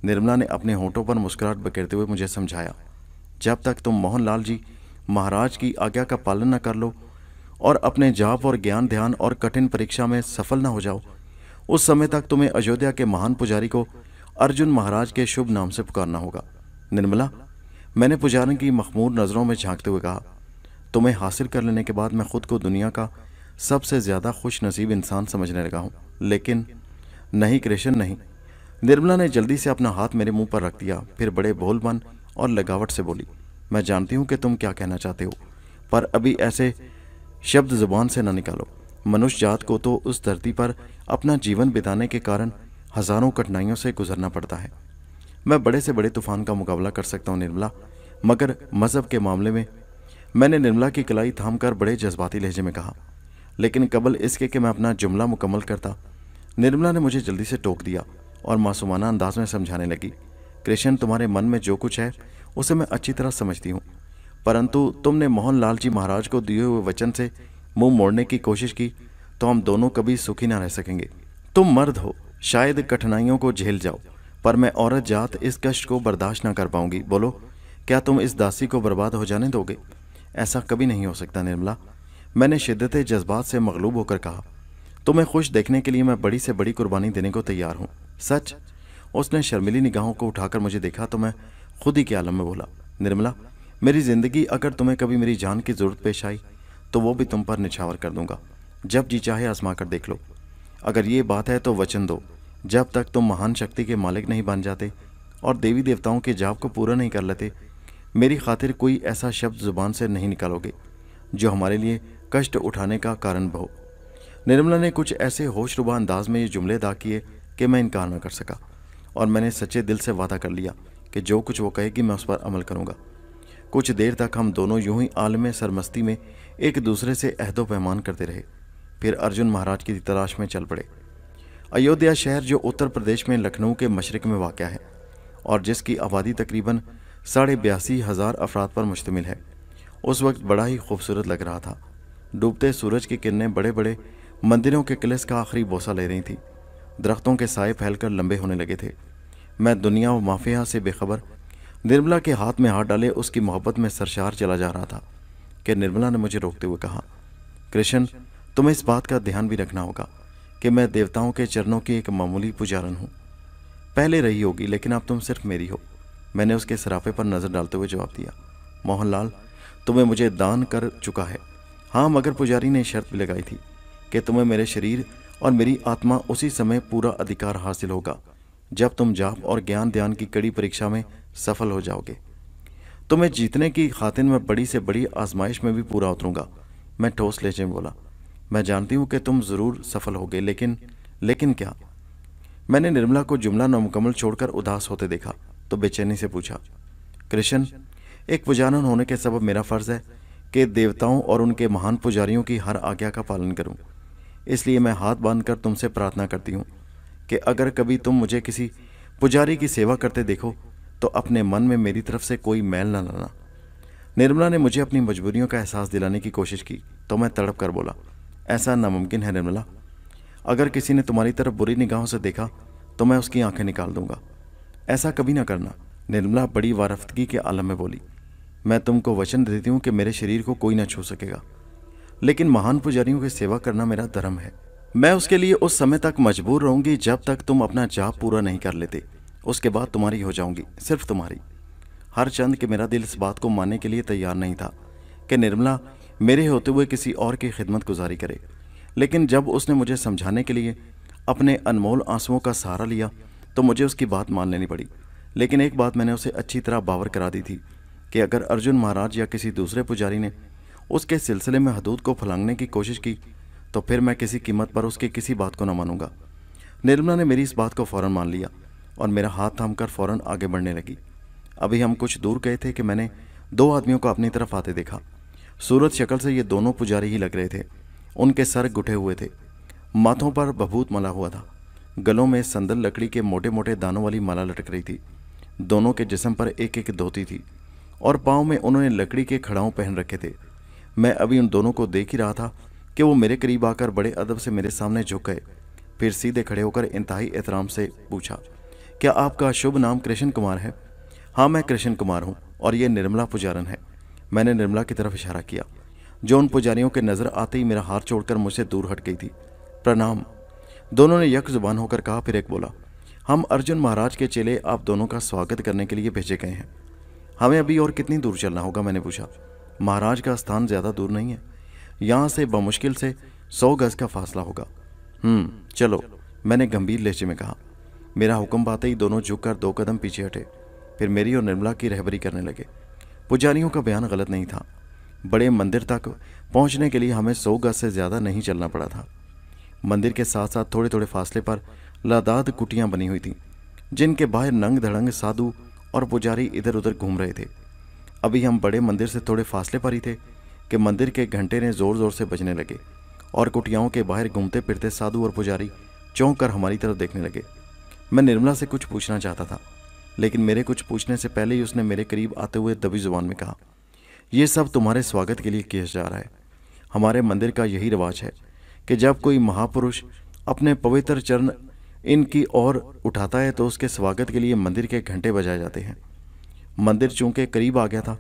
निर्मला ने अपने होठों पर मुस्कुराहट बकेरते हुए मुझे समझाया। जब तक तुम मोहनलाल जी, महाराज की आज्ञा का पालन न कर लो और अपने जाप और ज्ञान, ध्यान और कठिन परीक्षा में सफल न हो जाओ, उस समय तक तुम्हें अयोध्या के महान पुजारी को अर्जुन महाराज के शुभ नाम से पुकारना होगा। निर्मला, मैंने पुजारी की मखमूर नज़रों में झांकते हुए कहा तुम्हें हासिल कर लेने के बाद मैं खुद को दुनिया का सबसे ज़्यादा खुश नसीब इंसान समझने लगा हूँ। लेकिन नहीं कृष्ण, नहीं। निर्मला ने जल्दी से अपना हाथ मेरे मुँह पर रख दिया, फिर बड़े बोलबन और लगावट से बोली, मैं जानती हूँ कि तुम क्या कहना चाहते हो, पर अभी ऐसे शब्द ज़ुबान से न निकालो। मनुष्य जात को तो उस धरती पर अपना जीवन बिताने के कारण हज़ारों कठिनाइयों से गुजरना पड़ता है। मैं बड़े से बड़े तूफ़ान का मुकाबला कर सकता हूँ निर्मला, मगर मज़हब के मामले में मैंने निर्मला की कलाई थाम कर बड़े जज्बाती लहजे में कहा, लेकिन कबल इसके कि मैं अपना जुमला मुकम्मल करता। निर्मला ने मुझे जल्दी से टोक दिया और मासूमाना अंदाज में समझाने लगी, कृष्ण, तुम्हारे मन में जो कुछ है, उसे मैं अच्छी तरह समझती हूँ। परंतु तुमने मोहन लाल जी महाराज को दिए हुए वचन से मुँह मोड़ने की कोशिश की तो हम दोनों कभी सुखी ना रह सकेंगे। तुम मर्द हो, शायद कठिनाइयों को झेल जाओ, पर मैं औरत जात इस कष्ट को बर्दाश्त ना कर पाऊँगी। बोलो, क्या तुम इस दासी को बर्बाद हो जाने दोगे? ऐसा कभी नहीं हो सकता, निर्मला। मैंने शिद्दत जज्बात से मगलूब होकर कहा तुम्हें खुश देखने के लिए मैं बड़ी से बड़ी कुर्बानी देने को तैयार हूँ। सच? उसने शर्मिली निगाहों को उठाकर मुझे देखा तो मैं खुद ही के आलम में बोला, निर्मला, मेरी ज़िंदगी अगर तुम्हें कभी मेरी जान की ज़रूरत पेश आई तो वो भी तुम पर निछावर कर दूँगा। जब जी चाहे आजमा कर देख लो। अगर ये बात है तो वचन दो। जब तक तुम महान शक्ति के मालिक नहीं बन जाते और देवी देवताओं के जाप को पूरा नहीं कर लेते मेरी खातिर कोई ऐसा शब्द ज़ुबान से नहीं निकालोगे, जो हमारे लिए कष्ट उठाने का कारण हो निर्मला ने कुछ ऐसे होशरुबा अंदाज में ये जुमले अदा किए कि मैं इनकार न कर सका, और मैंने सच्चे दिल से वादा कर लिया कि जो कुछ वो कहेगी मैं उस पर अमल करूँगा। कुछ देर तक हम दोनों यूँ ही आलम सरमस्ती में एक दूसरे से अहदो पैमान करते रहे। फिर अर्जुन महाराज की तलाश में चल पड़े। अयोध्या शहर जो उत्तर प्रदेश में लखनऊ के मशरक में वाक़ है, और जिसकी आबादी तकरीबन साढ़े बयासी हज़ार अफराद पर मुश्तमिल है। उस वक्त बड़ा ही खूबसूरत लग रहा था। डूबते सूरज की किरणें बड़े बड़े मंदिरों के किलस का आखिरी बोसा ले रही थी। दरख्तों के साए फैलकर लंबे होने लगे थे। मैं दुनिया व माफिया से बेखबर निर्मला के हाथ में हाथ डाले उसकी मोहब्बत में सरशार चला जा रहा था कि निर्मला ने मुझे रोकते हुए कहा, कृष्ण, तुम्हें इस बात का ध्यान भी रखना होगा कि मैं देवताओं के चरणों की एक मामूली पुजारन हूँ। पहले रही होगी, लेकिन अब तुम सिर्फ़ मेरी हो। मैंने उसके सराफे पर नज़र डालते हुए जवाब दिया, मोहनलाल, तुम्हें मुझे दान कर चुका है। हाँ मगर पुजारी ने शर्त भी लगाई थी कि तुम्हें मेरे शरीर और मेरी आत्मा उसी समय पूरा अधिकार हासिल होगा, जब तुम जाप और ज्ञान ध्यान की कड़ी परीक्षा में सफल हो जाओगे। तुम्हें जीतने की खातिर मैं बड़ी से बड़ी आजमाइश में भी पूरा उतरूँगा। मैं ठोस लेचे में बोला, मैं जानती हूँ कि तुम ज़रूर सफल होगे, लेकिन लेकिन क्या? मैंने निर्मला को जुमला नामुकम्मल छोड़कर उदास होते देखा। तो बेचैनी से पूछा, कृष्ण, एक पुजारन होने के सबब मेरा फ़र्ज़ है कि देवताओं और उनके महान पुजारियों की हर आज्ञा का पालन करूँ। इसलिए मैं हाथ बांधकर तुमसे प्रार्थना करती हूँ कि अगर कभी तुम मुझे किसी पुजारी की सेवा करते देखो तो अपने मन में मेरी तरफ़ से कोई मैल न लाना। निर्मला ने मुझे अपनी मजबूरियों का एहसास दिलाने की कोशिश की तो मैं तड़प कर बोला, ऐसा नामुमकिन है निर्मला। अगर किसी ने तुम्हारी तरफ़ बुरी निगाहों से देखा तो मैं उसकी आँखें निकाल दूँगा। ऐसा कभी ना करना। निर्मला बड़ी वारफ्तगी के आलम में बोली, मैं तुमको वचन देती हूँ कि मेरे शरीर को कोई ना छू सकेगा। लेकिन महान पुजारियों की सेवा करना मेरा धर्म है। मैं उसके लिए उस समय तक मजबूर रहूँगी जब तक तुम अपना जाप पूरा नहीं कर लेते। उसके बाद तुम्हारी हो जाऊँगी, सिर्फ़ तुम्हारी। हर चंद के मेरा दिल इस बात को मानने के लिए तैयार नहीं था कि निर्मला मेरे होते हुए किसी और की खिदमत गुजारी करे। लेकिन जब उसने मुझे समझाने के लिए अपने अनमोल आंसुओं का सहारा लिया तो मुझे उसकी बात मान लेनी पड़ी। लेकिन एक बात मैंने उसे अच्छी तरह बावर करा दी थी कि अगर अर्जुन महाराज या किसी दूसरे पुजारी ने उसके सिलसिले में हदूद को फलांगने की कोशिश की तो फिर मैं किसी कीमत पर उसकी किसी बात को न मानूँगा। निर्मला ने मेरी इस बात को फ़ौरन मान लिया और मेरा हाथ थाम कर फ़ौरन आगे बढ़ने लगी। अभी हम कुछ दूर गए थे कि मैंने दो आदमियों को अपनी तरफ़ आते देखा। सूरत शक्ल से ये दोनों पुजारी ही लग रहे थे। उनके सर गुठे हुए थे। माथों पर बभूत मला हुआ था। गलों में संदल लकड़ी के मोटे मोटे दानों वाली माला लटक रही थी। दोनों के जिसम पर एक एक धोती थी और पाँव में उन्होंने लकड़ी के खड़ाओं पहन रखे थे। मैं अभी उन दोनों को देख ही रहा था कि वो मेरे करीब आकर बड़े अदब से मेरे सामने झुक गए। फिर सीधे खड़े होकर इंतहाई एहतराम से पूछा, क्या आपका शुभ नाम कृष्ण कुमार है? हाँ मैं कृष्ण कुमार हूँ और ये निर्मला पुजारन है। मैंने निर्मला की तरफ़ इशारा किया, जो उन पुजारियों के नज़र आते ही मेरा हाथ छोड़कर मुझसे दूर हट गई थी। प्रणाम। दोनों ने यक ज़ुबान होकर कहा, फिर एक बोला, हम अर्जुन महाराज के चेले आप दोनों का स्वागत करने के लिए भेजे गए हैं। हमें अभी और कितनी दूर चलना होगा? मैंने पूछा, महाराज का स्थान ज़्यादा दूर नहीं है। यहाँ से बमुश्किल से सौ गज का फासला होगा। हम्म चलो, मैंने गंभीर लहजे में कहा। मेरा हुक्म पाते ही दोनों झुक कर दो कदम पीछे हटे, फिर मेरी और निर्मला की रहबरी करने लगे। पुजारियों का बयान गलत नहीं था। बड़े मंदिर तक पहुँचने के लिए हमें सौ गज से ज़्यादा नहीं चलना पड़ा था। मंदिर के साथ साथ थोड़े थोड़े फासले पर लादाद कुटियाँ बनी हुई थीं, जिनके बाहर नंग धड़ंग साधु और पुजारी इधर उधर घूम रहे थे। अभी हम बड़े मंदिर से थोड़े फासले पर ही थे कि मंदिर के घंटे ने ज़ोर ज़ोर से बजने लगे और कुटियाओं के बाहर घूमते फिरते साधु और पुजारी चौंक कर हमारी तरफ़ देखने लगे। मैं निर्मला से कुछ पूछना चाहता था, लेकिन मेरे कुछ पूछने से पहले ही उसने मेरे करीब आते हुए दबी ज़ुबान में कहा यह सब तुम्हारे स्वागत के लिए किया जा रहा है। हमारे मंदिर का यही रिवाज है। कि जब कोई महापुरुष अपने पवित्र चरण इनकी ओर उठाता है तो उसके स्वागत के लिए मंदिर के घंटे बजाए जाते हैं। मंदिर चूँकि करीब आ गया था,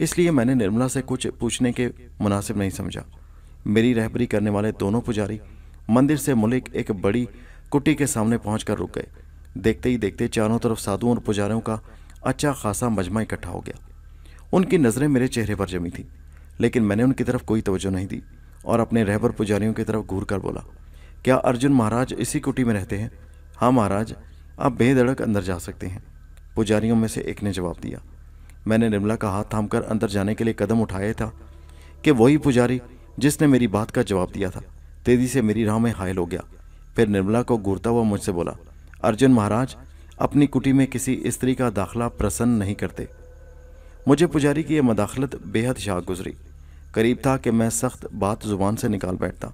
इसलिए मैंने निर्मला से कुछ पूछने के मुनासिब नहीं समझा। मेरी रहबरी करने वाले दोनों पुजारी मंदिर से मुलिक एक बड़ी कुटी के सामने पहुंचकर रुक गए। देखते ही देखते चारों तरफ़ साधुओं और पुजारियों का अच्छा खासा मजमा इकट्ठा हो गया। उनकी नज़रें मेरे चेहरे पर जमी थी, लेकिन मैंने उनकी तरफ़ कोई तवज्जो नहीं दी। और अपने रहबर पुजारियों की तरफ़ घूर कर बोला, क्या अर्जुन महाराज इसी कुटी में रहते हैं? हाँ महाराज, आप बेधड़क अंदर जा सकते हैं. पुजारियों में से एक ने जवाब दिया, मैंने निर्मला का हाथ थामकर अंदर जाने के लिए कदम उठाया था कि वही पुजारी जिसने मेरी बात का जवाब दिया था, तेज़ी से मेरी राह में हायल हो गया। फिर निर्मला को घूरता हुआ मुझसे बोला, अर्जुन महाराज, अपनी कुटी में किसी स्त्री का दाखला प्रसन्न नहीं करते। मुझे पुजारी की यह मदाखलत बेहद शाह गुजरी। करीब था कि मैं सख्त बात ज़ुबान से निकाल बैठता।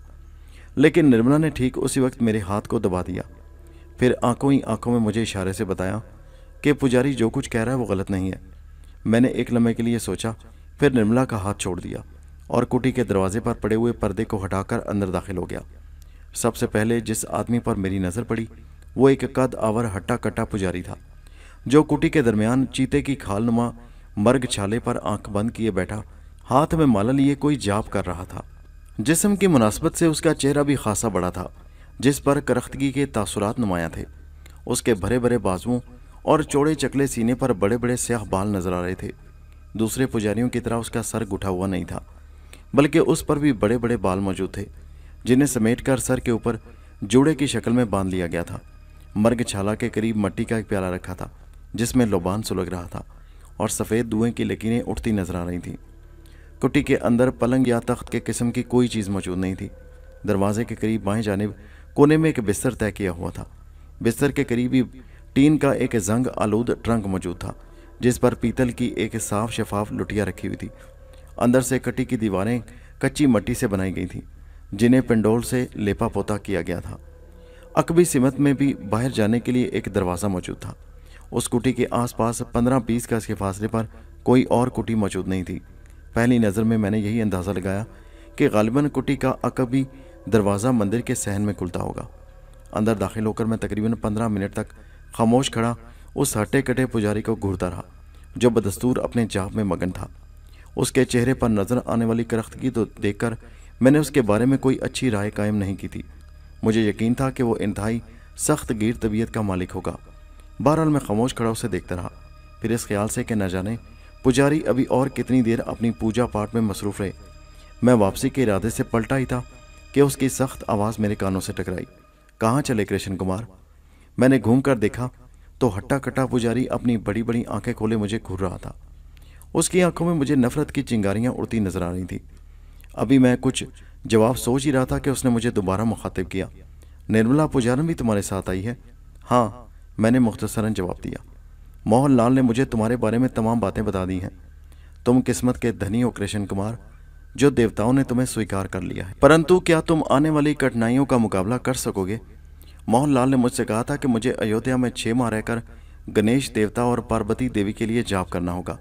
लेकिन निर्मला ने ठीक उसी वक्त मेरे हाथ को दबा दिया। फिर आँखों ही आँखों में मुझे इशारे से बताया कि पुजारी जो कुछ कह रहा है वो गलत नहीं है। मैंने एक लम्हे के लिए सोचा, फिर निर्मला का हाथ छोड़ दिया और कुटी के दरवाजे पर पड़े हुए पर्दे को हटाकर अंदर दाखिल हो गया। सबसे पहले जिस आदमी पर मेरी नज़र पड़ी, वो एक कद आवर हट्टा कट्टा पुजारी था, जो कुटी के दरमियान चीते की खाल नुमा मर्ग छाले पर आँख बंद किए बैठा हाथ में माला लिए कोई जाप कर रहा था। जिसम की मुनासबत से उसका चेहरा भी खासा बड़ा था, जिस पर करख्तगी के तासुरात नुमाया थे। उसके भरे भरे बाजुओं और चौड़े चकले सीने पर बड़े बड़े स्याह बाल नज़र आ रहे थे। दूसरे पुजारियों की तरह उसका सर गुठा हुआ नहीं था, बल्कि उस पर भी बड़े बड़े बाल मौजूद थे, जिन्हें समेटकर सर के ऊपर जूड़े की शक्ल में बाँध लिया गया था। मर्ग छाला के करीब मट्टी का एक प्याला रखा था, जिसमें लोबान सुलग रहा था और सफ़ेद धुएँ की लकीरें उठती नज़र आ रही थीं। कुटी के अंदर पलंग या तख्त के किस्म की कोई चीज़ मौजूद नहीं थी। दरवाजे के करीब बाएँ जानब कोने में एक बिस्तर तय किया हुआ था। बिस्तर के करीब ही टीन का एक जंग आलूद ट्रंक मौजूद था, जिस पर पीतल की एक साफ़ शफाफ लुटिया रखी हुई थी। अंदर से कटी की दीवारें कच्ची मट्टी से बनाई गई थीं, जिन्हें पिंडोल से लेपा पोता किया गया था। अकबी सिमत में भी बाहर जाने के लिए एक दरवाज़ा मौजूद था। उस कुटी के आसपास पंद्रह बीस गज के फासले पर कोई और कुटी मौजूद नहीं थी। पहली नज़र में मैंने यही अंदाज़ा लगाया कि गालिबा कुटी का अकबी दरवाज़ा मंदिर के सहन में खुलता होगा। अंदर दाखिल होकर मैं तकरीबन पंद्रह मिनट तक खामोश खड़ा उस हटे कटे पुजारी को घूरता रहा, जो बदस्तूर अपने जाप में मगन था। उसके चेहरे पर नज़र आने वाली करख्तगी तो देखकर मैंने उसके बारे में कोई अच्छी राय कायम नहीं की थी। मुझे यकीन था कि वो इंतहाई सख्त गिर तबीयत का मालिक होगा। बहरहाल मैं खामोश खड़ा उसे देखता रहा, फिर इस ख्याल से कि न जाने पुजारी अभी और कितनी देर अपनी पूजा पाठ में मसरूफ रहे? मैं वापसी के इरादे से पलटा ही था कि उसकी सख्त आवाज़ मेरे कानों से टकराई। कहाँ चले कृष्ण कुमार? मैंने घूम कर देखा तो हट्टा कट्टा पुजारी अपनी बड़ी बड़ी आँखें खोले मुझे घूर रहा था। उसकी आँखों में मुझे नफरत की चिंगारियाँ उड़ती नज़र आ रही थी। अभी मैं कुछ जवाब सोच ही रहा था कि उसने मुझे दोबारा मुखातिब किया। निर्मला पुजारन भी तुम्हारे साथ आई है? हाँ मैंने मुख्तसरन जवाब दिया। मोहन लाल ने मुझे तुम्हारे बारे में तमाम बातें बता दी हैं। तुम किस्मत के धनी हो, कृष्ण कुमार, जो देवताओं ने तुम्हें स्वीकार कर लिया है। परंतु क्या तुम आने वाली कठिनाइयों का मुकाबला कर सकोगे? मोहनलाल ने मुझसे कहा था कि मुझे अयोध्या में छह माह रहकर गणेश देवता और पार्वती देवी के लिए जाप करना होगा।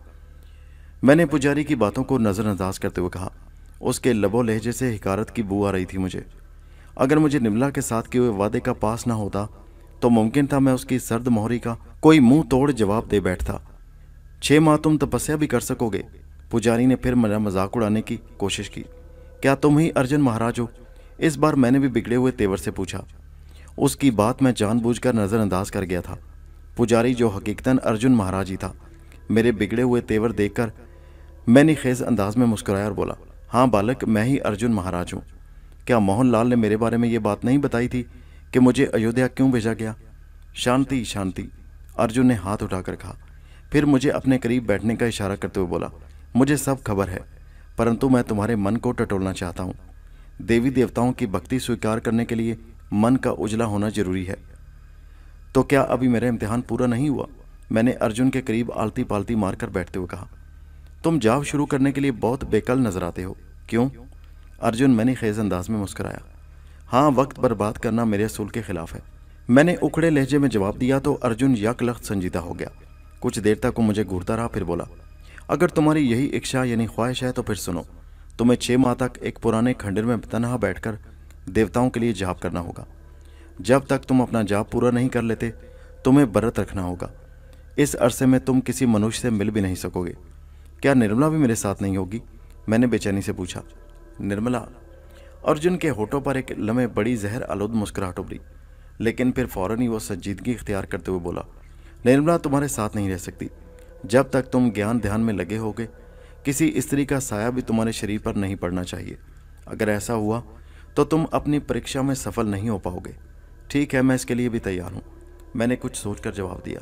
मैंने पुजारी की बातों को नज़रअंदाज करते हुए कहा। उसके लबो लहजे से हिकारत की बू आ रही थी मुझे। अगर मुझे निमला के साथ किए हुए वादे का पास ना होता तो मुमकिन था मैं उसकी सर्द मोहरी का कोई मुँह तोड़ जवाब दे बैठता। छह माह तुम तपस्या भी कर सकोगे। पुजारी ने फिर मेरा मज़ाक उड़ाने की कोशिश की। क्या तुम ही अर्जुन महाराज हो? इस बार मैंने भी बिगड़े हुए तेवर से पूछा। उसकी बात मैं जानबूझकर नज़रअंदाज कर गया था। पुजारी जो हकीकतन अर्जुन महाराज ही था। मेरे बिगड़े हुए तेवर देखकर मैंने खेज अंदाज में मुस्कुराया और बोला हाँ बालक, मैं ही अर्जुन महाराज हूँ। क्या मोहनलाल ने मेरे बारे में ये बात नहीं बताई थी कि मुझे अयोध्या क्यों भेजा गया? शांति शांति। अर्जुन ने हाथ उठाकर कहा, फिर मुझे अपने करीब बैठने का इशारा करते हुए बोला, मुझे सब खबर है, परंतु मैं तुम्हारे मन को टटोलना चाहता हूँ। देवी देवताओं की भक्ति स्वीकार करने के लिए मन का उजला होना ज़रूरी है। तो क्या अभी मेरा इम्तिहान पूरा नहीं हुआ? मैंने अर्जुन के करीब आलती पालती मारकर बैठते हुए कहा, तुम जाव शुरू करने के लिए बहुत बेकल नज़र आते हो। क्यों? अर्जुन मैंने खेज अंदाज में मुस्कुराया हाँ वक्त बर्बाद करना मेरे असूल के खिलाफ है। मैंने उखड़े लहजे में जवाब दिया तो अर्जुन यक लख्त संजीदा हो गया। कुछ देर तक वो मुझे घूरता रहा, फिर बोला, अगर तुम्हारी यही इच्छा यानी ख्वाहिश है तो फिर सुनो, तुम्हें छः माह तक एक पुराने खंडर में तनहा बैठकर देवताओं के लिए जाप करना होगा। जब तक तुम अपना जाप पूरा नहीं कर लेते, तुम्हें व्रत रखना होगा। इस अरसे में तुम किसी मनुष्य से मिल भी नहीं सकोगे। क्या निर्मला भी मेरे साथ नहीं होगी? मैंने बेचैनी से पूछा, निर्मला? अर्जुन के होठों पर एक लम्हे बड़ी जहर आलूद मुस्कुराहट उभरी। लेकिन फिर फ़ौरन ही वो संजीदगी इख्तियार करते हुए बोला निर्मला तुम्हारे साथ नहीं रह सकती। जब तक तुम ज्ञान ध्यान में लगे होगे, किसी स्त्री का साया भी तुम्हारे शरीर पर नहीं पड़ना चाहिए। अगर ऐसा हुआ तो तुम अपनी परीक्षा में सफल नहीं हो पाओगे। ठीक है, मैं इसके लिए भी तैयार हूँ। मैंने कुछ सोचकर जवाब दिया।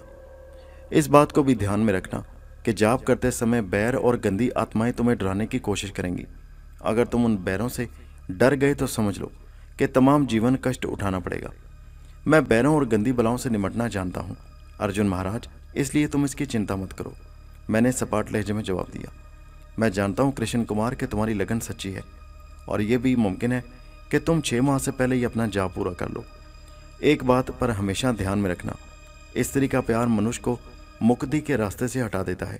इस बात को भी ध्यान में रखना कि जाप करते समय बैर और गंदी आत्माएँ तुम्हें डराने की कोशिश करेंगी। अगर तुम उन बैरों से डर गए तो समझ लो कि तमाम जीवन कष्ट उठाना पड़ेगा। मैं बैरों और गंदी बलाओं से निमटना जानता हूँ। अर्जुन महाराज, इसलिए तुम इसकी चिंता मत करो। मैंने सपाट लहजे में जवाब दिया। मैं जानता हूँ कृष्ण कुमार कि तुम्हारी लगन सच्ची है, और यह भी मुमकिन है कि तुम छः माह से पहले ही अपना जाप पूरा कर लो। एक बात पर हमेशा ध्यान में रखना, स्त्री का प्यार मनुष्य को मुक्ति के रास्ते से हटा देता है।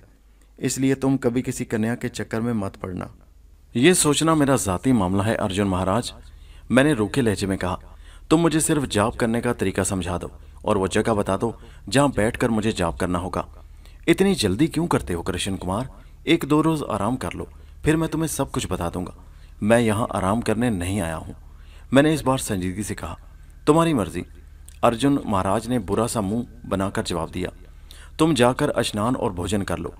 इसलिए तुम कभी किसी कन्या के चक्कर में मत पड़ना। यह सोचना मेरा जाती मामला है, अर्जुन महाराज। मैंने रूखे लहजे में कहा तुम मुझे सिर्फ़ जाप करने का तरीका समझा दो और वो जगह बता दो जहाँ बैठकर मुझे जाप करना होगा। इतनी जल्दी क्यों करते हो कृष्ण कुमार? एक दो रोज आराम कर लो, फिर मैं तुम्हें सब कुछ बता दूँगा। मैं यहाँ आराम करने नहीं आया हूँ। मैंने इस बार संजीदगी से कहा, तुम्हारी मर्ज़ी। अर्जुन महाराज ने बुरा सा मुँह बनाकर जवाब दिया, तुम जाकर स्नान और भोजन कर लो।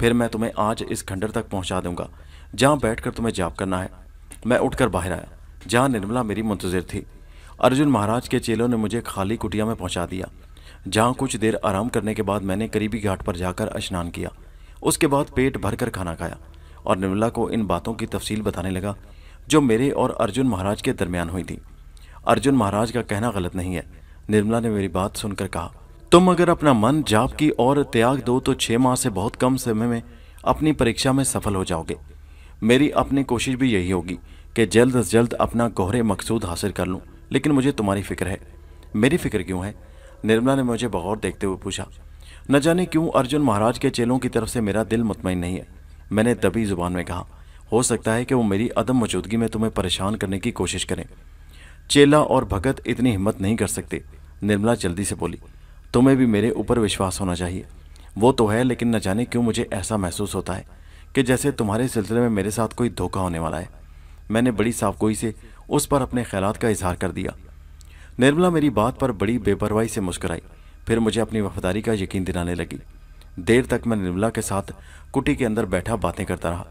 फिर मैं तुम्हें आज इस खंडर तक पहुँचा दूँगा, जहाँ बैठकर तुम्हें जाप करना है। मैं उठकर बाहर आया, जहाँ निर्मला मेरी मुंतजिर थी। अर्जुन महाराज के चेलों ने मुझे खाली कुटिया में पहुँचा दिया। जहाँ कुछ देर आराम करने के बाद मैंने करीबी घाट पर जाकर स्नान किया। उसके बाद पेट भरकर खाना खाया और निर्मला को इन बातों की तफसील बताने लगा, जो मेरे और अर्जुन महाराज के दरमियान हुई थी। अर्जुन महाराज का कहना गलत नहीं है। निर्मला ने मेरी बात सुनकर कहा, तुम अगर अपना मन जाप की और त्याग दो तो छः माह से बहुत कम समय में अपनी परीक्षा में सफल हो जाओगे। मेरी अपनी कोशिश भी यही होगी कि जल्द अज जल्द अपना गोहरे मकसूद हासिल कर लूँ। लेकिन मुझे तुम्हारी फ़िक्र है। मेरी फ़िक्र क्यों है? निर्मला ने मुझे बगौर देखते हुए पूछा, न जाने क्यों अर्जुन महाराज के चेलों की तरफ़ से मेरा दिल मुतमिन नहीं है? मैंने दबी ज़ुबान में कहा, हो सकता है कि वो मेरी अदम मौजूदगी में तुम्हें परेशान करने की कोशिश करें। चेला और भगत इतनी हिम्मत नहीं कर सकते, निर्मला जल्दी से बोली, तुम्हें भी मेरे ऊपर विश्वास होना चाहिए। वो तो है, लेकिन न जाने क्यों मुझे ऐसा महसूस होता है कि जैसे तुम्हारे सिलसिले में मेरे साथ कोई धोखा होने वाला है। मैंने बड़ी साफगोई से उस पर अपने ख्याल का इजहार कर दिया। निर्मला मेरी बात पर बड़ी बेपरवाही से मुस्कराई। फिर मुझे अपनी वफादारी का यकीन दिलाने लगी। देर तक मैं निर्मला के साथ कुटी के अंदर बैठा बातें करता रहा।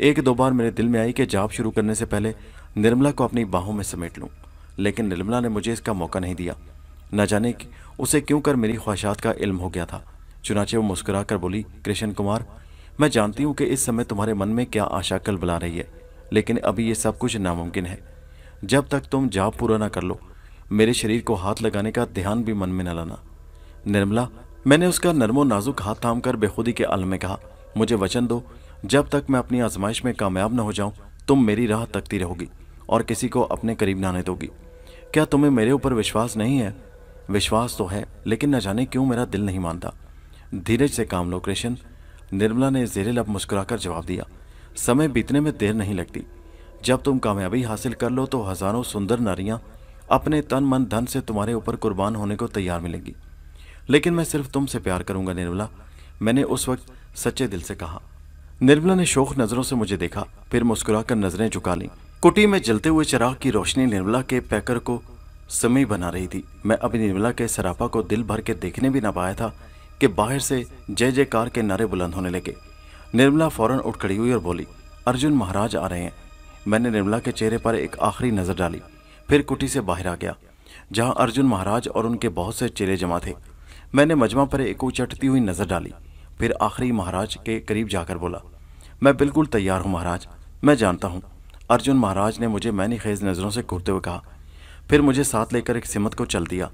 एक दो बार मेरे दिल में आई कि जाप शुरू करने से पहले निर्मला को अपनी बाहों में समेट लूँ, लेकिन निर्मला ने मुझे इसका मौका नहीं दिया। न जाने उसे क्यों कर मेरी ख्वाहिशात का इल्म हो गया था। चुनाचे वो मुस्कुरा कर बोली, कृष्ण कुमार, मैं जानती हूँ कि इस समय तुम्हारे मन में क्या आशा कल बुला रही है, लेकिन अभी ये सब कुछ नामुमकिन है। जब तक तुम जाप पूरा ना कर लो, मेरे शरीर को हाथ लगाने का ध्यान भी मन में न लाना। निर्मला, मैंने उसका नरमो नाजुक हाथ थाम कर बेखुदी के आलम में कहा, मुझे वचन दो, जब तक मैं अपनी आजमाइश में कामयाब न हो जाऊँ, तुम मेरी राह तकती रहोगी और किसी को अपने करीब न आने दोगी। क्या तुम्हें मेरे ऊपर विश्वास नहीं है? विश्वास तो है, लेकिन न जाने क्यों मेरा दिल नहीं मानता। धीरज से काम लो, कृष्ण। निर्मला ने जेरे लब मुस्कुराकर जवाब दिया। समय बीतने में देर नहीं लगती। जब तुम कामयाबी हासिल कर लो तो हज़ारों सुंदर नारियाँ अपने तन मन धन से तुम्हारे ऊपर कुर्बान होने को तैयार मिलेंगी। लेकिन मैं सिर्फ़ तुमसे प्यार करूँगा, निर्मला। मैंने उस वक्त सच्चे दिल से कहा। निर्मला ने शोक नज़रों से मुझे देखा, फिर मुस्कुराकर नज़रें झुका ली। कुटी में जलते हुए चिराग की रोशनी निर्मला के पैकर को समय बना रही थी। मैं अभी निर्मला के सरापा को दिल भर के देखने भी ना पाया था कि बाहर से जय जयकार के नारे बुलंद होने लगे। निर्मला फ़ौरन उठ खड़ी हुई और बोली, अर्जुन महाराज आ रहे हैं। मैंने निर्मला के चेहरे पर एक आखिरी नज़र डाली, फिर कुटी से बाहर आ गया, जहाँ अर्जुन महाराज और उनके बहुत से चेहरे जमा थे। मैंने मजमा पर एक उचटती हुई नज़र डाली, फिर आखिरी महाराज के करीब जाकर बोला, मैं बिल्कुल तैयार हूँ महाराज, मैं जानता हूँ। अर्जुन महाराज ने मुझे मैनी खेज नज़रों से घूरते हुए कहा, फिर मुझे साथ लेकर एक सिमत को चल दिया।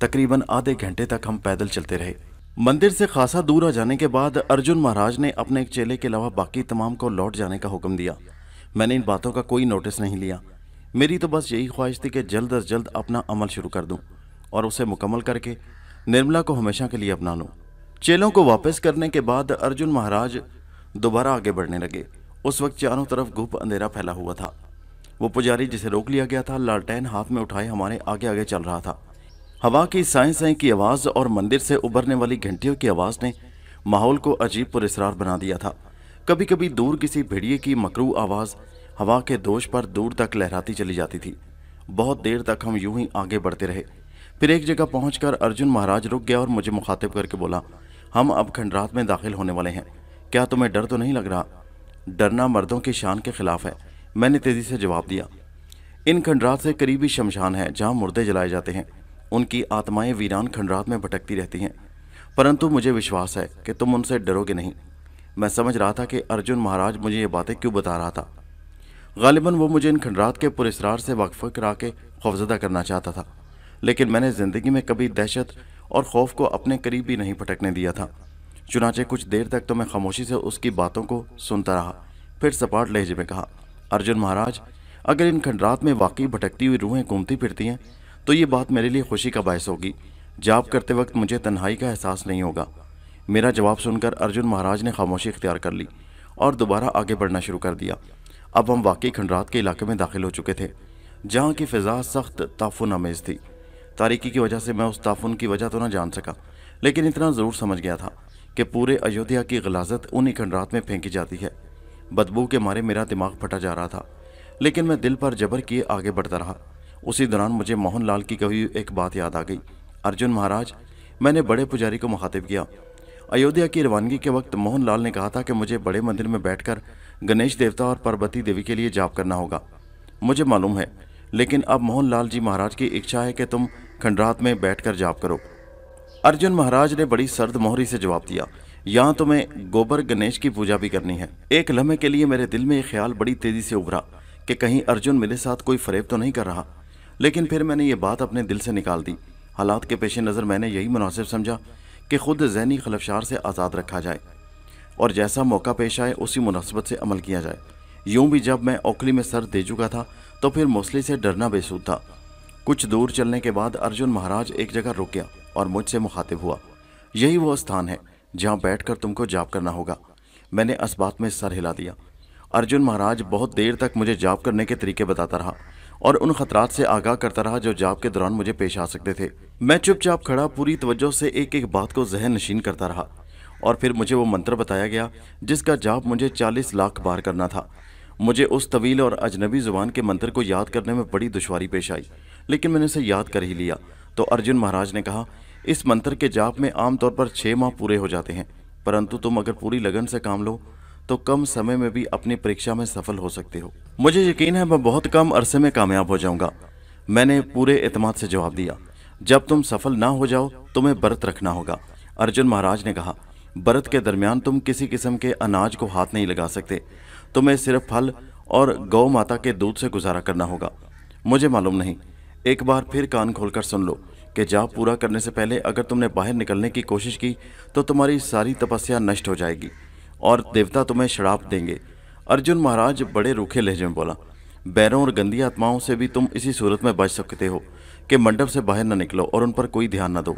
तकरीबन आधे घंटे तक हम पैदल चलते रहे। मंदिर से खासा दूर आ जाने के बाद अर्जुन महाराज ने अपने एक चेले के अलावा बाकी तमाम को लौट जाने का हुक्म दिया। मैंने इन बातों का कोई नोटिस नहीं लिया। मेरी तो बस यही ख्वाहिश थी कि जल्द अज जल्द अपना अमल शुरू कर दूँ और उसे मुकम्मल करके निर्मला को हमेशा के लिए अपना लूँ। चेलों को वापस करने के बाद अर्जुन महाराज दोबारा आगे बढ़ने लगे। उस वक्त चारों तरफ़ गुप अंधेरा फैला हुआ था। वो पुजारी जिसे रोक लिया गया था, लालटेन हाथ में उठाए हमारे आगे आगे चल रहा था। हवा की साए साए की आवाज़ और मंदिर से उभरने वाली घंटियों की आवाज़ ने माहौल को अजीब पुरस्कार बना दिया था। कभी कभी दूर किसी भेड़िए की मकरू आवाज़ हवा के दोष पर दूर तक लहराती चली जाती थी। बहुत देर तक हम यूँ ही आगे बढ़ते रहे। फिर एक जगह पहुंचकर अर्जुन महाराज रुक गया और मुझे मुखातिब करके बोला, हम अब खंडरात में दाखिल होने वाले हैं। क्या तुम्हें डर तो नहीं लग रहा? डरना मर्दों की शान के खिलाफ है। मैंने तेज़ी से जवाब दिया, इन खंडरात से करीबी शमशान है, जहाँ मुर्दे जलाए जाते हैं। उनकी आत्माएँ वीरान खंडरात में भटकती रहती हैं। परंतु मुझे विश्वास है कि तुम उनसे डरोगे नहीं। मैं समझ रहा था कि अर्जुन महाराज मुझे ये बातें क्यों बता रहा था। गालिबा वो मुझे इन खंडरात के पुरस्कार से वाकफ करा के खौफजदा करना चाहता था, लेकिन मैंने ज़िंदगी में कभी दहशत और खौफ को अपने करीब भी नहीं भटकने दिया था। चुनाचे कुछ देर तक तो मैं खामोशी से उसकी बातों को सुनता रहा, फिर सपाट लहजे में कहा, अर्जुन महाराज, अगर इन खंडरात में वाकई भटकती हुई रूहें घूमती फिरती हैं तो ये बात मेरे लिए खुशी का बायस होगी। जाप करते वक्त मुझे तन्हाई का एहसास नहीं होगा। मेरा जवाब सुनकर अर्जुन महाराज ने खामोशी इख्तियार कर ली और दोबारा आगे बढ़ना शुरू कर दिया। अब हम वाकई खंडरात के इलाके में दाखिल हो चुके थे, जहाँ की फ़िज़ा सख्त ताफुन आमेज़ थी। तारीकी की वजह से मैं उस ताफुन की वजह तो ना जान सका, लेकिन इतना ज़रूर समझ गया था कि पूरे अयोध्या की गलाजत उन्हीं खंडरात में फेंकी जाती है। बदबू के मारे मेरा दिमाग फटा जा रहा था, लेकिन मैं दिल पर जबर किए आगे बढ़ता रहा। उसी दौरान मुझे मोहन लाल की कही एक बात याद आ गई। अर्जुन महाराज, मैंने बड़े पुजारी को मुखातिब किया अयोध्या की रवानगी के वक्त मोहन लाल ने कहा था कि मुझे बड़े मंदिर में बैठकर गणेश देवता और पार्वती देवी के लिए जाप करना होगा। मुझे मालूम है, लेकिन अब मोहन लाल जी महाराज की इच्छा है कि तुम खंडरात में बैठकर जाप करो। अर्जुन महाराज ने बड़ी सर्द मोहरी से जवाब दिया, यहाँ तुम्हें गोबर गणेश की पूजा भी करनी है। एक लम्हे के लिए मेरे दिल में एक ख्याल बड़ी तेज़ी से उभरा कि कहीं अर्जुन मेरे साथ कोई फरेब तो नहीं कर रहा। लेकिन फिर मैंने ये बात अपने दिल से निकाल दी। हालात के पेश नज़र मैंने यही मुनासिब समझा कि खुद जहनी खलफशार से आज़ाद रखा जाए और जैसा मौका पेश आए, उसी मुनासबत से अमल किया जाए। यूँ भी जब मैं ओखली में सर दे चुका था तो फिर मौसली से डरना बेसूद था। कुछ दूर चलने के बाद अर्जुन महाराज एक जगह रुक गया और मुझसे मुखातिब हुआ। यही वो स्थान है, जहाँ बैठकर तुमको जाप करना होगा। मैंने इस बात में सर हिला दिया। अर्जुन महाराज बहुत देर तक मुझे जाप करने के तरीके बताता रहा। और उन खतरात से आगाह करता रहा जो जाप के दौरान मुझे पेश आ सकते थे। मैं चुपचाप खड़ा पूरी तवज्जो से एक एक बात को जहन नशीन करता रहा और फिर मुझे वो मंत्र बताया गया, जिसका जाप मुझे चालीस लाख बार करना था। मुझे उस तवील और अजनबी ज़ुबान के मंत्र को याद करने में बड़ी दुशारी पेश आई, लेकिन मैंने उसे याद कर ही लिया। तो अर्जुन महाराज ने कहा, इस मंत्र के जाप में आमतौर पर छः माह पूरे हो जाते हैं, परंतु तुम अगर पूरी लगन से काम लो तो कम समय में भी अपनी परीक्षा में सफल हो सकते हो। मुझे यकीन है, मैं बहुत कम अरसे में कामयाब हो जाऊँगा। मैंने पूरे एतमाद से जवाब दिया, जब तुम सफल ना हो जाओ, तुम्हें व्रत रखना होगा। अर्जुन महाराज ने कहा व्रत के दरमियान तुम किसी किस्म के अनाज को हाथ नहीं लगा सकते। तुम्हें सिर्फ़ फल और गौ माता के दूध से गुजारा करना होगा। मुझे मालूम नहीं, एक बार फिर कान खोलकर सुन लो कि जाप पूरा करने से पहले अगर तुमने बाहर निकलने की कोशिश की तो तुम्हारी सारी तपस्या नष्ट हो जाएगी। और देवता तुम्हें शराब देंगे। अर्जुन महाराज बड़े रूखे लहजे में बोला, बैरों और गंदी आत्माओं से भी तुम इसी सूरत में बच सकते हो, कि मंडप से बाहर न निकलो और उन पर कोई ध्यान न दो।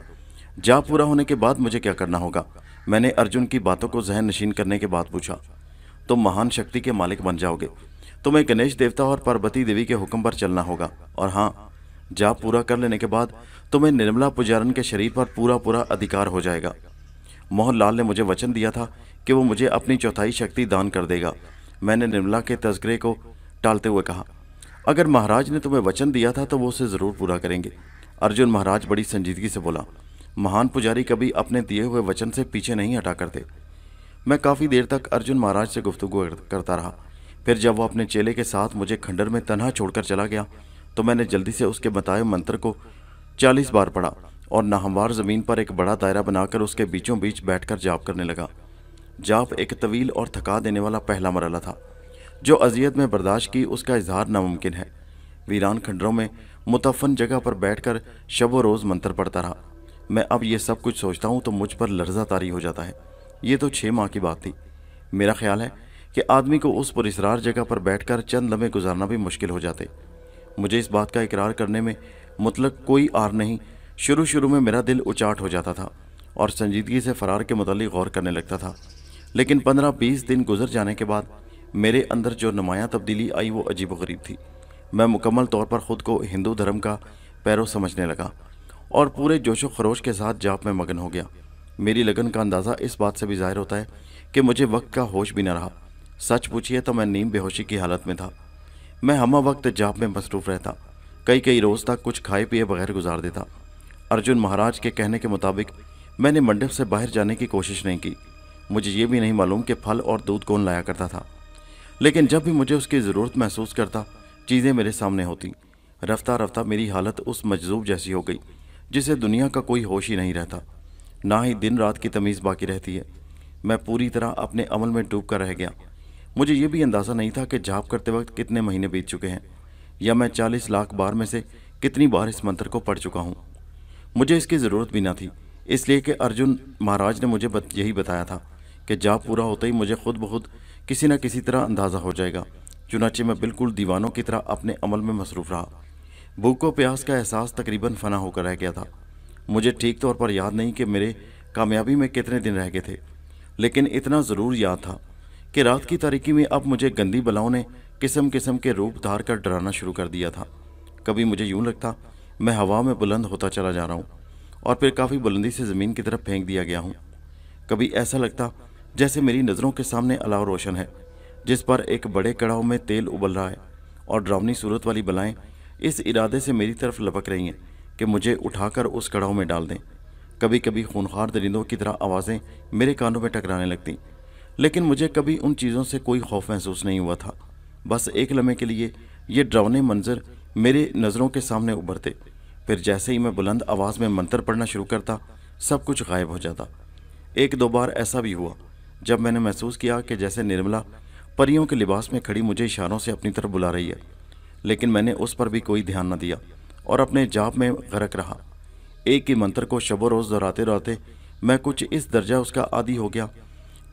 जाप पूरा होने के बाद मुझे क्या करना होगा? मैंने अर्जुन की बातों को जहन नशीन करने के बाद पूछा, तुम महान शक्ति के मालिक बन जाओगे। तुम्हें गणेश देवता और पार्वती देवी के हुक्म पर चलना होगा। और हाँ जाप पूरा कर लेने के बाद तुम्हें निर्मला पुजारन के शरीर पर पूरा पूरा अधिकार हो जाएगा। मोहनलाल ने मुझे वचन दिया था कि वो मुझे अपनी चौथाई शक्ति दान कर देगा। मैंने निर्मला के तस्करे को टालते हुए कहा, अगर महाराज ने तुम्हें वचन दिया था तो वो उसे ज़रूर पूरा करेंगे। अर्जुन महाराज बड़ी संजीदगी से बोला, महान पुजारी कभी अपने दिए हुए वचन से पीछे नहीं हटा करते। मैं काफ़ी देर तक अर्जुन महाराज से गुफ्तु करता रहा। फिर जब वो अपने चेले के साथ मुझे खंडर में तनहा छोड़कर चला गया तो मैंने जल्दी से उसके बताए मंत्र को चालीस बार पढ़ा। और नाहमवार ज़मीन पर एक बड़ा दायरा बनाकर उसके बीचों बीच बैठकर जाप करने लगा। जाप एक तवील और थका देने वाला पहला मरला था, जो अजियत में बर्दाश्त की उसका इजहार नामुमकिन है। वीरान खंडरों में मुतफन जगह पर बैठकर शब व रोज़ मंत्र पढ़ता रहा। मैं अब ये सब कुछ सोचता हूँ तो मुझ पर लर्जा तारी हो जाता है। ये तो छः माह की बात थी। मेरा ख्याल है कि आदमी को उस पुरस्रार जगह पर बैठकर चंद लम्हे गुजारना भी मुश्किल हो जाते। मुझे इस बात का इकरार करने में मतलब कोई आर नहीं शुरू शुरू में मेरा दिल उचाट हो जाता था और संजीदगी से फ़रार के मतलब गौर करने लगता था। लेकिन पंद्रह बीस दिन गुजर जाने के बाद मेरे अंदर जो नुमाया तब्दीली आई वो अजीब गरीब थी। मैं मुकम्मल तौर पर ख़ुद को हिंदू धर्म का पैरों समझने लगा और पूरे जोशो खरोश के साथ जाप में मगन हो गया। मेरी लगन का अंदाज़ा इस बात से भी ज़ाहिर होता है कि मुझे वक्त का होश भी न रहा। सच पूछिए तो मैं नीम बेहोशी की हालत में था। मैं हमा वक्त जाप में मसरूफ़ रहता कई कई रोज़ तक कुछ खाए पिए बगैर गुजार देता। अर्जुन महाराज के कहने के मुताबिक, मैंने मंडप से बाहर जाने की कोशिश नहीं की। मुझे ये भी नहीं मालूम कि फल और दूध कौन लाया करता था। लेकिन जब भी मुझे उसकी ज़रूरत महसूस करता, चीज़ें मेरे सामने होती। रफ्ता रफ्ता मेरी हालत उस मजजूब जैसी हो गई, जिसे दुनिया का कोई होश ही नहीं रहता। ना ही दिन रात की तमीज़ बाकी रहती है। मैं पूरी तरह अपने अमल में डूब कर रह गया। मुझे ये भी अंदाज़ा नहीं था कि जाप करते वक्त कितने महीने बीत चुके हैं, या मैं चालीस लाख बार में से कितनी बार इस मंत्र को पढ़ चुका हूँ। मुझे इसकी ज़रूरत भी ना थी इसलिए कि अर्जुन महाराज ने मुझे बत, यही बताया था कि जाप पूरा होते ही मुझे खुद ब खुद किसी न किसी तरह अंदाज़ा हो जाएगा। चुनाचे मैं बिल्कुल दीवानों की तरह अपने अमल में मसरूफ़ रहा। भूख प्यास का एहसास तकरीबन फना होकर रह गया था। मुझे ठीक तौर पर याद नहीं कि मेरे कामयाबी में कितने दिन रह गए थे लेकिन इतना ज़रूर याद था कि रात की तारीकी में अब मुझे गंदी बलाओं ने किस्म किस्म के रूप धार कर डराना शुरू कर दिया था। कभी मुझे यूँ लगता मैं हवा में बुलंद होता चला जा रहा हूँ और फिर काफ़ी बुलंदी से ज़मीन की तरफ़ फेंक दिया गया हूँ। कभी ऐसा लगता जैसे मेरी नज़रों के सामने अलाव रोशन है, जिस पर एक बड़े कड़ाव में तेल उबल रहा है और ड्रावनी सूरत वाली बलाएँ इस इरादे से मेरी तरफ़ लपक रही हैं कि मुझे उठाकर उस कड़ाव में डाल दें। कभी कभी खूनखार दरिंदों की तरह आवाज़ें मेरे कानों में टकराने लगती, लेकिन मुझे कभी उन चीज़ों से कोई खौफ महसूस नहीं हुआ था। बस एक लम्हे के लिए ये ड्रावने मंजर मेरे नज़रों के सामने उभरते। फिर जैसे ही मैं बुलंद आवाज़ में मंत्र पढ़ना शुरू करता, सब कुछ गायब हो जाता। एक दो बार ऐसा भी हुआ, जब मैंने महसूस किया कि जैसे निर्मला परियों के लिबास में खड़ी मुझे इशारों से अपनी तरफ़ बुला रही है, लेकिन मैंने उस पर भी कोई ध्यान न दिया और अपने जाप में गरक रहा। एक ही मंत्र को शबो रोज़ दोहराते दोहराते मैं कुछ इस दर्जा उसका आदि हो गया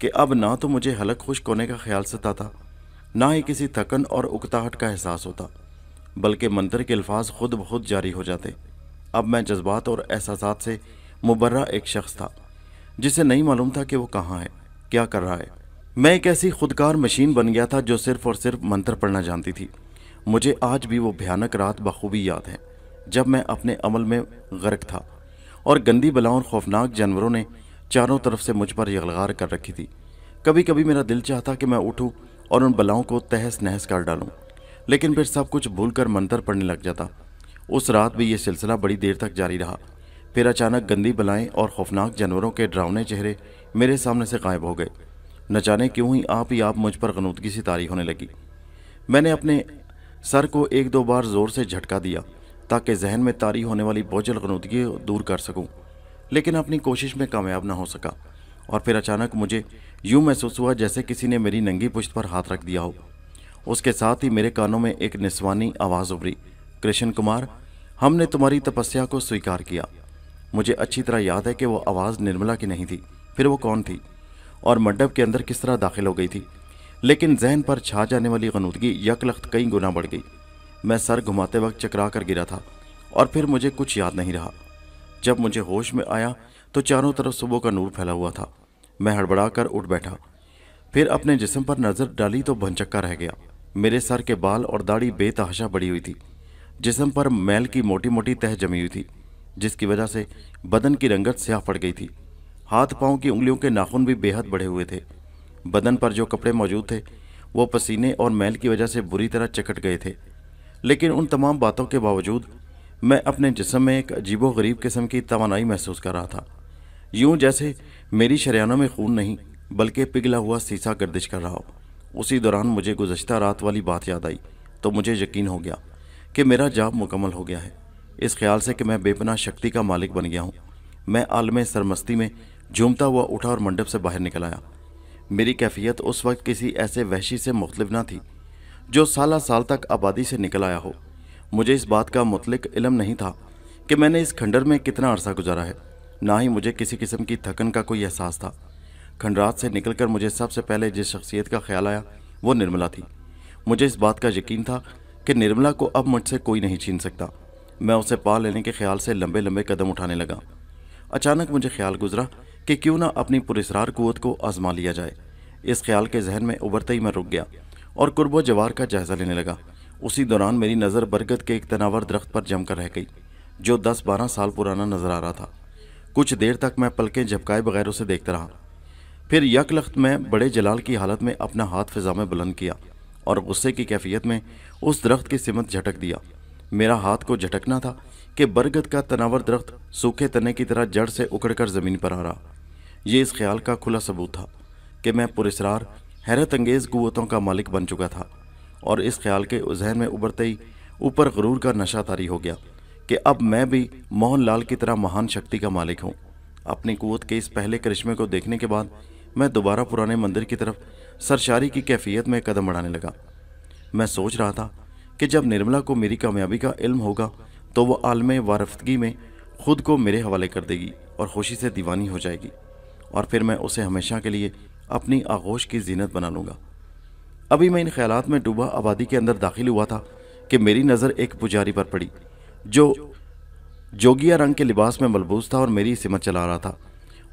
कि अब ना तो मुझे हलक खुश्क होने का ख्याल सताता, ना ही किसी थकन और उकताहट का एहसास होता। बल्कि मंत्र के अल्फाज खुद ब खुद जारी हो जाते। अब मैं जज्बात और एहसास से मुबर्रा एक शख्स था, जिसे नहीं मालूम था कि वो कहाँ है, क्या कर रहा है। मैं एक ऐसी खुदकार मशीन बन गया था जो सिर्फ़ और सिर्फ़ मंत्र पढ़ना जानती थी। मुझे आज भी वो भयानक रात बखूबी याद है, जब मैं अपने अमल में गर्क था और गंदी बलाओं और खौफनाक जानवरों ने चारों तरफ़ से मुझ पर यलगार कर रखी थी। कभी कभी मेरा दिल चाहता कि मैं उठूं और उन बलाओं को तहस नहस कर डालूं। लेकिन फिर सब कुछ भूल कर मंत्र पढ़ने लग जाता। उस रात भी ये सिलसिला बड़ी देर तक जारी रहा। फिर अचानक गंदी बलाएँ और खौफनाक जानवरों के डरावने चेहरे मेरे सामने से गायब हो गए। न जाने क्यों ही आप ही आप मुझ पर गनूदगी सी तारी होने लगी। मैंने अपने सर को एक दो बार ज़ोर से झटका दिया, ताकि जहन में तारी होने वाली बोझल गनूदगी दूर कर सकूँ, लेकिन अपनी कोशिश में कामयाब ना हो सका। और फिर अचानक मुझे यूँ महसूस हुआ जैसे किसी ने मेरी नंगी पुश्त पर हाथ रख दिया हो। उसके साथ ही मेरे कानों में एक निस्वानी आवाज़ उभरी, कृष्ण कुमार, हमने तुम्हारी तपस्या को स्वीकार किया। मुझे अच्छी तरह याद है कि वो आवाज़ निर्मला की नहीं थी, फिर वो कौन थी? और मंडप के अंदर किस तरह दाखिल हो गई थी? लेकिन जहन पर छा जाने वाली गनूदगी यकलख्त कई गुना बढ़ गई। मैं सर घुमाते वक्त चकरा कर गिरा था, और फिर मुझे कुछ याद नहीं रहा। जब मुझे होश में आया तो चारों तरफ़ सुबह का नूर फैला हुआ था। मैं हड़बड़ा कर उठ बैठा। फिर अपने जिस्म पर नज़र डाली तो भनचक्का रह गया। मेरे सर के बाल और दाढ़ी बेतहाशा बड़ी हुई थी। जिसम पर मैल की मोटी मोटी तह जमी हुई थी, जिसकी वजह से बदन की रंगत स्याह पड़ गई थी। हाथ पाँव की उंगलियों के नाखून भी बेहद बढ़े हुए थे। बदन पर जो कपड़े मौजूद थे, वो पसीने और मैल की वजह से बुरी तरह चकट गए थे। लेकिन उन तमाम बातों के बावजूद, मैं अपने जिसम में एक अजीबो गरीब किस्म की तोानाई महसूस कर रहा था। यूँ जैसे मेरी शरियानों में खून नहीं, बल्कि पिघला हुआ शीशा गर्दिश कर रहा हो। उसी दौरान मुझे गुजशत रात वाली बात याद आई तो मुझे यकीन हो गया कि मेरा जाप मुकम्मल हो गया है। इस ख्याल से कि मैं बेपना शक्ति का मालिक बन गया हूँ। मैं आलम सरमस्ती में झूमता हुआ उठा और मंडप से बाहर निकल आया। मेरी कैफियत उस वक्त किसी ऐसे वहशी से मुख्तलिफ़ ना थी, जो साल साल तक आबादी से निकल आया हो। मुझे इस बात का मुतलिक इलम नहीं था कि मैंने इस खंडर में कितना अरसा गुजारा है, ना ही मुझे किसी किस्म की थकन का कोई एहसास था। खंडरात से निकलकर मुझे सबसे पहले जिस शख्सियत का ख्याल आया, वो निर्मला थी। मुझे इस बात का यकीन था कि निर्मला को अब मुझसे कोई नहीं छीन सकता। मैं उसे पा लेने के ख्याल से लंबे लंबे कदम उठाने लगा। अचानक मुझे ख्याल गुजरा कि क्यों ना अपनी पुरस्रार कुत को आजमा लिया जाए। इस ख्याल के जहन में उबरते ही मैं रुक गया और कुर्बो जवार का जायज़ा लेने लगा। उसी दौरान मेरी नज़र बरगद के एक तनावर दरख्त पर जमकर रह गई, जो दस बारह साल पुराना नज़र आ रहा था। कुछ देर तक मैं पलकें झपकाए बगैर उसे देखता रहा। फिर यकलख्त में बड़े जलाल की हालत में अपना हाथ फिजा में बुलंद किया और गुस्से की कैफियत में उस दरख्त की सिमत झटक दिया। मेरा हाथ को झटकना था कि बरगद का तनावर दरख्त सूखे तने की तरह जड़ से उकड़कर ज़मीन पर आ रहा। ये इस ख्याल का खुला सबूत था कि मैं पुरस्रार, हैरत अंगेज़ कुतों का मालिक बन चुका था और इस ख्याल के जहन में उबरते ही ऊपर गरूर का नशा तारी हो गया कि अब मैं भी मोहन लाल की तरह महान शक्ति का मालिक हूँ। अपनी कुत के इस पहले करिश्मे को देखने के बाद मैं दोबारा पुराने मंदिर की तरफ़ सरशारी की कैफियत में कदम बढ़ाने लगा। मैं सोच रहा था कि जब निर्मला को मेरी कामयाबी का इल्म होगा तो वह आलम वारफ्तगी में खुद को मेरे हवाले कर देगी और खुशी से दीवानी हो जाएगी और फिर मैं उसे हमेशा के लिए अपनी आगोश की जीनत बना लूँगा। अभी मैं इन ख्याल में डूबा आबादी के अंदर दाखिल हुआ था कि मेरी नज़र एक पुजारी पर पड़ी, जो जोगिया रंग के लिबास में मलबूस था और मेरी सिमत चला रहा था।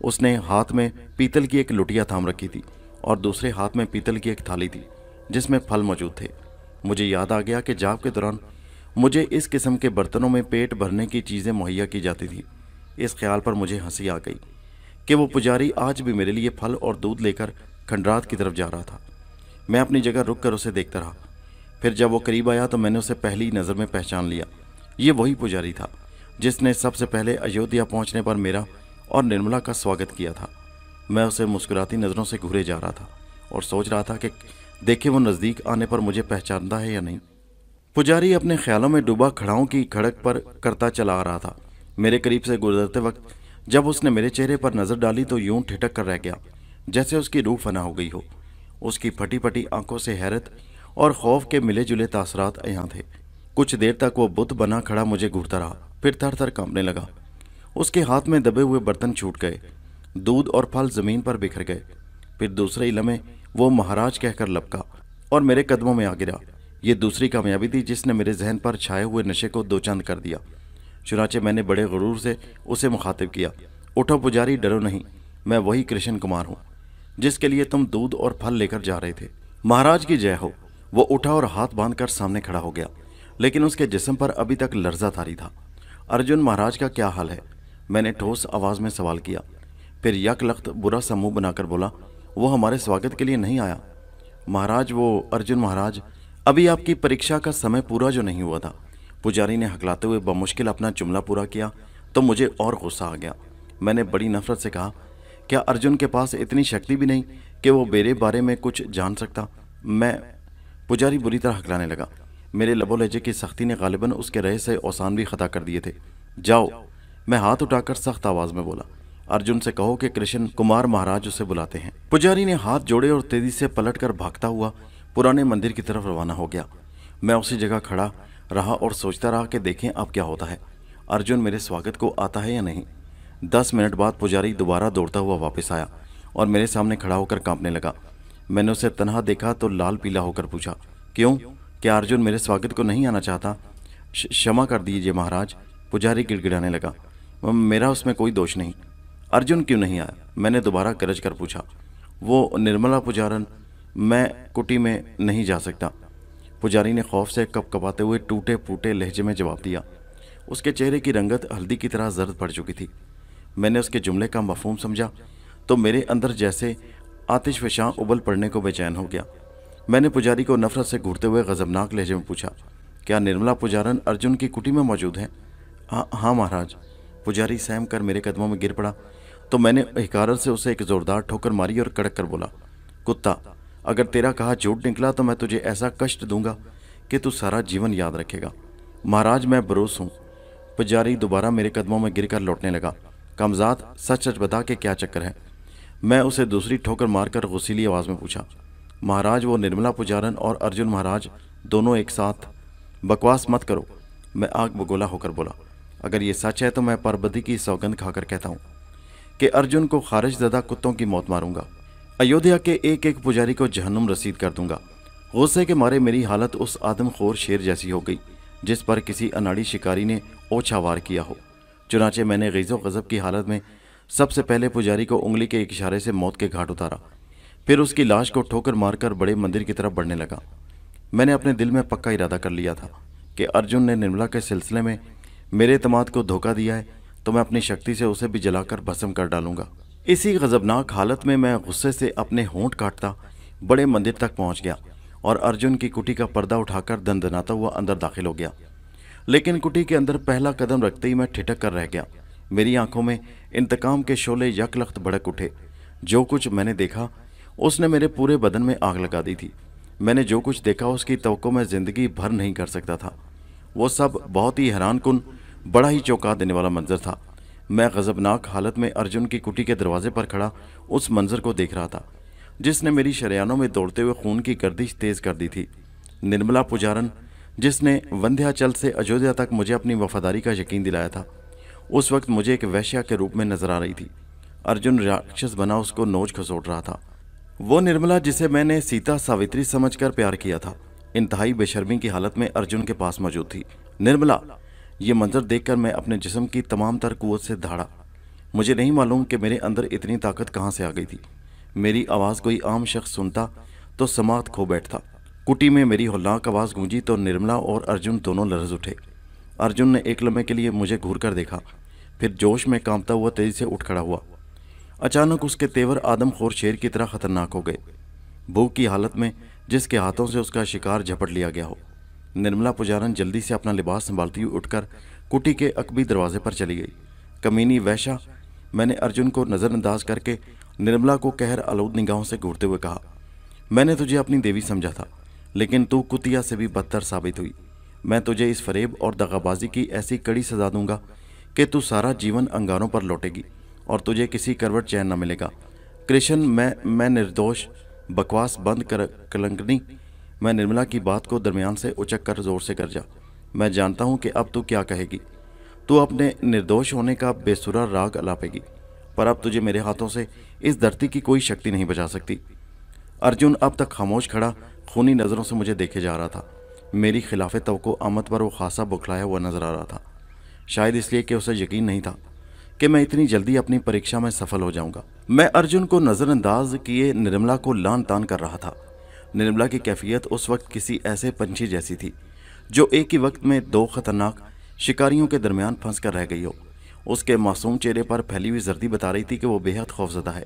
उसने हाथ में पीतल की एक लुटिया थाम रखी थी और दूसरे हाथ में पीतल की एक थाली थी, जिसमें फल मौजूद थे। मुझे याद आ गया कि जाप के दौरान मुझे इस किस्म के बर्तनों में पेट भरने की चीज़ें मुहैया की जाती थी। इस ख्याल पर मुझे हँसी आ गई कि वो पुजारी आज भी मेरे लिए फल और दूध लेकर खंडरात की तरफ़ जा रहा था। मैं अपनी जगह रुक कर उसे देखता रहा। फिर जब वो करीब आया तो मैंने उसे पहली नज़र में पहचान लिया। ये वही पुजारी था, जिसने सबसे पहले अयोध्या पहुँचने पर मेरा और निर्मला का स्वागत किया था। मैं उसे मुस्कुराती नज़रों से घूरे जा रहा था और सोच रहा था कि देखे वो नज़दीक आने पर मुझे पहचानता है या नहीं। पुजारी अपने ख्यालों में डूबा खड़ाओं की खड़क पर करता चला आ रहा था। मेरे करीब से गुजरते वक्त जब उसने मेरे चेहरे पर नज़र डाली तो यूँ ठिठक कर रह गया, जैसे उसकी रूह फना हो गई हो। उसकी फटी फटी आँखों से हैरत और खौफ के मिले जुले तासरात यहाँ थे। कुछ देर तक वो बुत बना खड़ा मुझे घूरता रहा, फिर थर थर कांपने लगा। उसके हाथ में दबे हुए बर्तन छूट गए। दूध और फल ज़मीन पर बिखर गए। फिर दूसरे इलमे वो महाराज कहकर लपका और मेरे कदमों में आ गिरा। ये दूसरी कामयाबी थी जिसने मेरे जहन पर छाए हुए नशे को दो चंद कर दिया। चुनाचे मैंने बड़े गुरूर से उसे मुखातिब किया। उठो पुजारी, डरो नहीं। मैं वही कृष्ण कुमार हूँ, जिसके लिए तुम दूध और फल लेकर जा रहे थे। महाराज की जय हो। वो उठा और हाथ बांधकर सामने खड़ा हो गया। लेकिन उसके जिसम पर अभी तक लर्जा तारी था। अर्जुन, महाराज का क्या हाल है? मैंने ठोस आवाज़ में सवाल किया। फिर यक लख्त बुरा सा मुँह बनाकर बोला, वो हमारे स्वागत के लिए नहीं आया। महाराज, वो अर्जुन महाराज, अभी आपकी परीक्षा का समय पूरा जो नहीं हुआ था। पुजारी ने हकलाते हुए बमुश्किल अपना जुमला पूरा किया तो मुझे और गुस्सा आ गया। मैंने बड़ी नफरत से कहा, क्या अर्जुन के पास इतनी शक्ति भी नहीं कि वो मेरे बारे में कुछ जान सकता? मैं पुजारी बुरी तरह हकलाने लगा। मेरे लबो लहजे की सख्ती ने गालिबा उसके रहे से औसान भी खता कर दिए थे। जाओ मैं हाथ उठाकर सख्त आवाज़ में बोला, अर्जुन से कहो कि कृष्ण कुमार महाराज उसे बुलाते हैं। पुजारी ने हाथ जोड़े और तेज़ी से पलटकर भागता हुआ पुराने मंदिर की तरफ़ रवाना हो गया। मैं उसी जगह खड़ा रहा और सोचता रहा कि देखें अब क्या होता है। अर्जुन मेरे स्वागत को आता है या नहीं? दस मिनट बाद पुजारी दोबारा दौड़ता हुआ वापस आया और मेरे सामने खड़ा होकर कांपने लगा। मैंने उसे तनहा देखा तो लाल पीला होकर पूछा, क्यों? क्या अर्जुन मेरे स्वागत को नहीं आना चाहता? क्षमा कर दीजिए महाराज। पुजारी गिड़गिड़ाने लगा। मेरा उसमें कोई दोष नहीं। अर्जुन क्यों नहीं आया? मैंने दोबारा गरज कर पूछा। वो निर्मला पुजारन, मैं कुटी में नहीं जा सकता। पुजारी ने खौफ से कप कपाते हुए टूटे फूटे लहजे में जवाब दिया। उसके चेहरे की रंगत हल्दी की तरह जर्द पड़ चुकी थी। मैंने उसके जुमले का मफहूम समझा तो मेरे अंदर जैसे आतिश फशां उबल पड़ने को बेचैन हो गया। मैंने पुजारी को नफरत से घूरते हुए गजबनाक लहजे में पूछा, क्या निर्मला पुजारन अर्जुन की कुटी में मौजूद है? हाँ हाँ महाराज। पुजारी सहम कर मेरे कदमों में गिर पड़ा तो मैंने हिकारत से उसे एक जोरदार ठोकर मारी और कड़क कर बोला, कुत्ता, अगर तेरा कहा झूठ निकला तो मैं तुझे ऐसा कष्ट दूँगा कि तू सारा जीवन याद रखेगा। महाराज, मैं बरोस हूँ। पुजारी दोबारा मेरे कदमों में गिरकर लौटने लगा। कमजात सच सच बता के क्या चक्कर है? मैं उसे दूसरी ठोकर मारकर गुसीली आवाज़ में पूछा, महाराज, वो निर्मला पुजारन और अर्जुन महाराज दोनों एक साथ, बकवास मत करो। मैं आग बगोला होकर बोला अगर ये सच है तो मैं परबदी की सौगंध खाकर कहता हूँ कि अर्जुन को खारिज ज़दा कुत्तों की मौत मारूँगा। अयोध्या के एक एक पुजारी को जहनुम रसीद कर दूँगा। गुस्से के मारे मेरी हालत उस आदमखोर शेर जैसी हो गई, जिस पर किसी अनाड़ी शिकारी ने ओछा वार किया हो। चुनाचे मैंने गैज़ो गज़ब की हालत में सबसे पहले पुजारी को उंगली के एक इशारे से मौत के घाट उतारा। फिर उसकी लाश को ठोकर मारकर बड़े मंदिर की तरफ़ बढ़ने लगा। मैंने अपने दिल में पक्का इरादा कर लिया था कि अर्जुन ने निर्मला के सिलसिले में मेरे तमाद को धोखा दिया है तो मैं अपनी शक्ति से उसे भी जलाकर भस्म कर डालूँगा। इसी गजबनाक हालत में मैं गुस्से से अपने होंठ काटता, बड़े मंदिर तक पहुँच गया और अर्जुन की कुटी का पर्दा उठाकर दंदनाता हुआ अंदर दाखिल हो गया। लेकिन कुटी के अंदर पहला कदम रखते ही मैं ठिठक कर रह गया। मेरी आँखों में इंतकाम के शोले यकलख्त भड़क उठे। जो कुछ मैंने देखा, उसने मेरे पूरे बदन में आग लगा दी थी। मैंने जो कुछ देखा, उसकी तो मैं ज़िंदगी भर नहीं कर सकता था। वो सब बहुत ही हैरान कन बड़ा ही चौंका देने वाला मंजर था। मैं गजबनाक हालत में अर्जुन की कुटी के दरवाजे पर खड़ा उस मंजर को देख रहा था, जिसने मेरी शरियानों में दौड़ते हुए खून की गर्दिश तेज कर दी थी। निर्मला पुजारन, जिसने वंध्याचल से अयोध्या तक मुझे अपनी वफादारी का यकीन दिलाया था, उस वक्त मुझे एक वैश्या के रूप में नज़र आ रही थी। अर्जुन राक्षस बना उसको नोच खसोट रहा था। वो निर्मला, जिसे मैंने सीता सावित्री समझकर प्यार किया था, इंतहाई बेशर्मी की हालत में अर्जुन के पास मौजूद थी। निर्मला ये मंजर देखकर मैं अपने जिसम की तमाम तर कुत से धाड़ा। मुझे नहीं मालूम कि मेरे अंदर इतनी ताकत कहाँ से आ गई थी। मेरी आवाज़ कोई आम शख्स सुनता तो समात खो बैठता। कुटी में मेरी होल्लाक आवाज़ गूंजी तो निर्मला और अर्जुन दोनों लरज उठे। अर्जुन ने एक लम्हे के लिए मुझे घूर कर देखा। फिर जोश में कांपता हुआ तेज़ी से उठ खड़ा हुआ। अचानक उसके तेवर आदमखोर शेर की तरह खतरनाक हो गए। भूख की हालत में जिसके हाथों से उसका शिकार झपट लिया गया हो। निर्मला पुजारन जल्दी से अपना लिबास संभालती हुई उठकर कुटी के अकबी दरवाजे पर चली गई। कमीनी वैशा, मैंने अर्जुन को नज़रअंदाज करके निर्मला को कहर आलूद निगाहों से घूरते हुए कहा, मैंने तुझे अपनी देवी समझा था, लेकिन तू कुतिया से भी बदतर साबित हुई। मैं तुझे इस फरेब और दगाबाजी की ऐसी कड़ी सजा दूँगा कि तू सारा जीवन अंगारों पर लौटेगी और तुझे किसी करवट चैन न मिलेगा। कृष्ण, मैं मैं निर्दोष, बकवास बंद कर, कलंकनी मैं निर्मला की बात को दरमियान से उचक कर ज़ोर से कर जा। मैं जानता हूँ कि अब तू क्या कहेगी। तू अपने निर्दोष होने का बेसुरा राग अलापेगी, पर अब तुझे मेरे हाथों से इस धरती की कोई शक्ति नहीं बचा सकती। अर्जुन अब तक खामोश खड़ा, खूनी नज़रों से मुझे देखे जा रहा था। मेरी खिलाफ तो आमद पर वो खासा बुखलाया हुआ नज़र आ रहा था। शायद इसलिए कि उसे यकीन नहीं था कि मैं इतनी जल्दी अपनी परीक्षा में सफल हो जाऊँगा। मैं अर्जुन को नज़रअंदाज किए निर्मला को लान तान कर रहा था। निर्मला की कैफियत उस वक्त किसी ऐसे पंछी जैसी थी, जो एक ही वक्त में दो खतरनाक शिकारियों के दरमियान फंस कर रह गई हो। उसके मासूम चेहरे पर फैली हुई जर्दी बता रही थी कि वो बेहद खौफजदा है।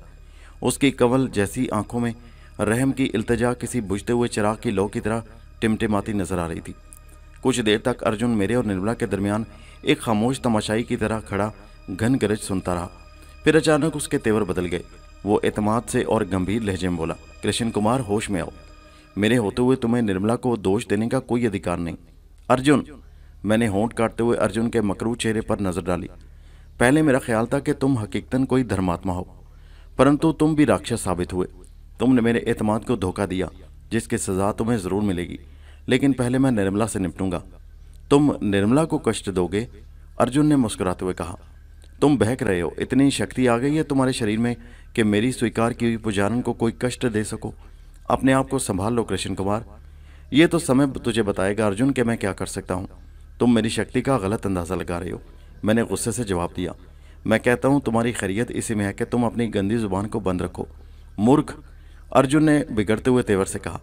उसकी कंवल जैसी आँखों में रहम की इल्तजा किसी बुझते हुए चिराग की लो की तरह टिमटिमाती नज़र आ रही थी। कुछ देर तक अर्जुन मेरे और निर्मला के दरमियान एक खामोश तमाशाई की तरह खड़ा घन गरज सुनता रहा। फिर अचानक उसके तेवर बदल गए। वो एतमाद से और गंभीर लहजे में बोला कृष्ण कुमार होश में आओ। मेरे होते हुए तुम्हें निर्मला को दोष देने का कोई अधिकार नहीं। अर्जुन, मैंने होंठ काटते हुए अर्जुन के मकरू चेहरे पर नज़र डाली। पहले मेरा ख्याल था कि तुम हकीकतन कोई धर्मात्मा हो, परंतु तुम भी राक्षस साबित हुए। तुमने मेरे एतमाद को धोखा दिया, जिसकी सज़ा तुम्हें ज़रूर मिलेगी, लेकिन पहले मैं निर्मला से निपटूँगा। तुम निर्मला को कष्ट दोगे? अर्जुन ने मुस्कुराते हुए कहा, तुम बहक रहे हो, इतनी शक्ति आ गई है तुम्हारे शरीर में कि मेरी स्वीकार की हुई पुजारन को कोई कष्ट दे सको। अपने आप को संभाल लो, कृष्ण कुमार। ये तो समय तुझे बताएगा, अर्जुन, कि मैं क्या कर सकता हूँ। तुम मेरी शक्ति का गलत अंदाज़ा लगा रहे हो। मैंने गुस्से से जवाब दिया। मैं कहता हूँ, तुम्हारी खैरियत इसी में है कि तुम अपनी गंदी ज़ुबान को बंद रखो। मूर्ख, अर्जुन ने बिगड़ते हुए तेवर से कहा,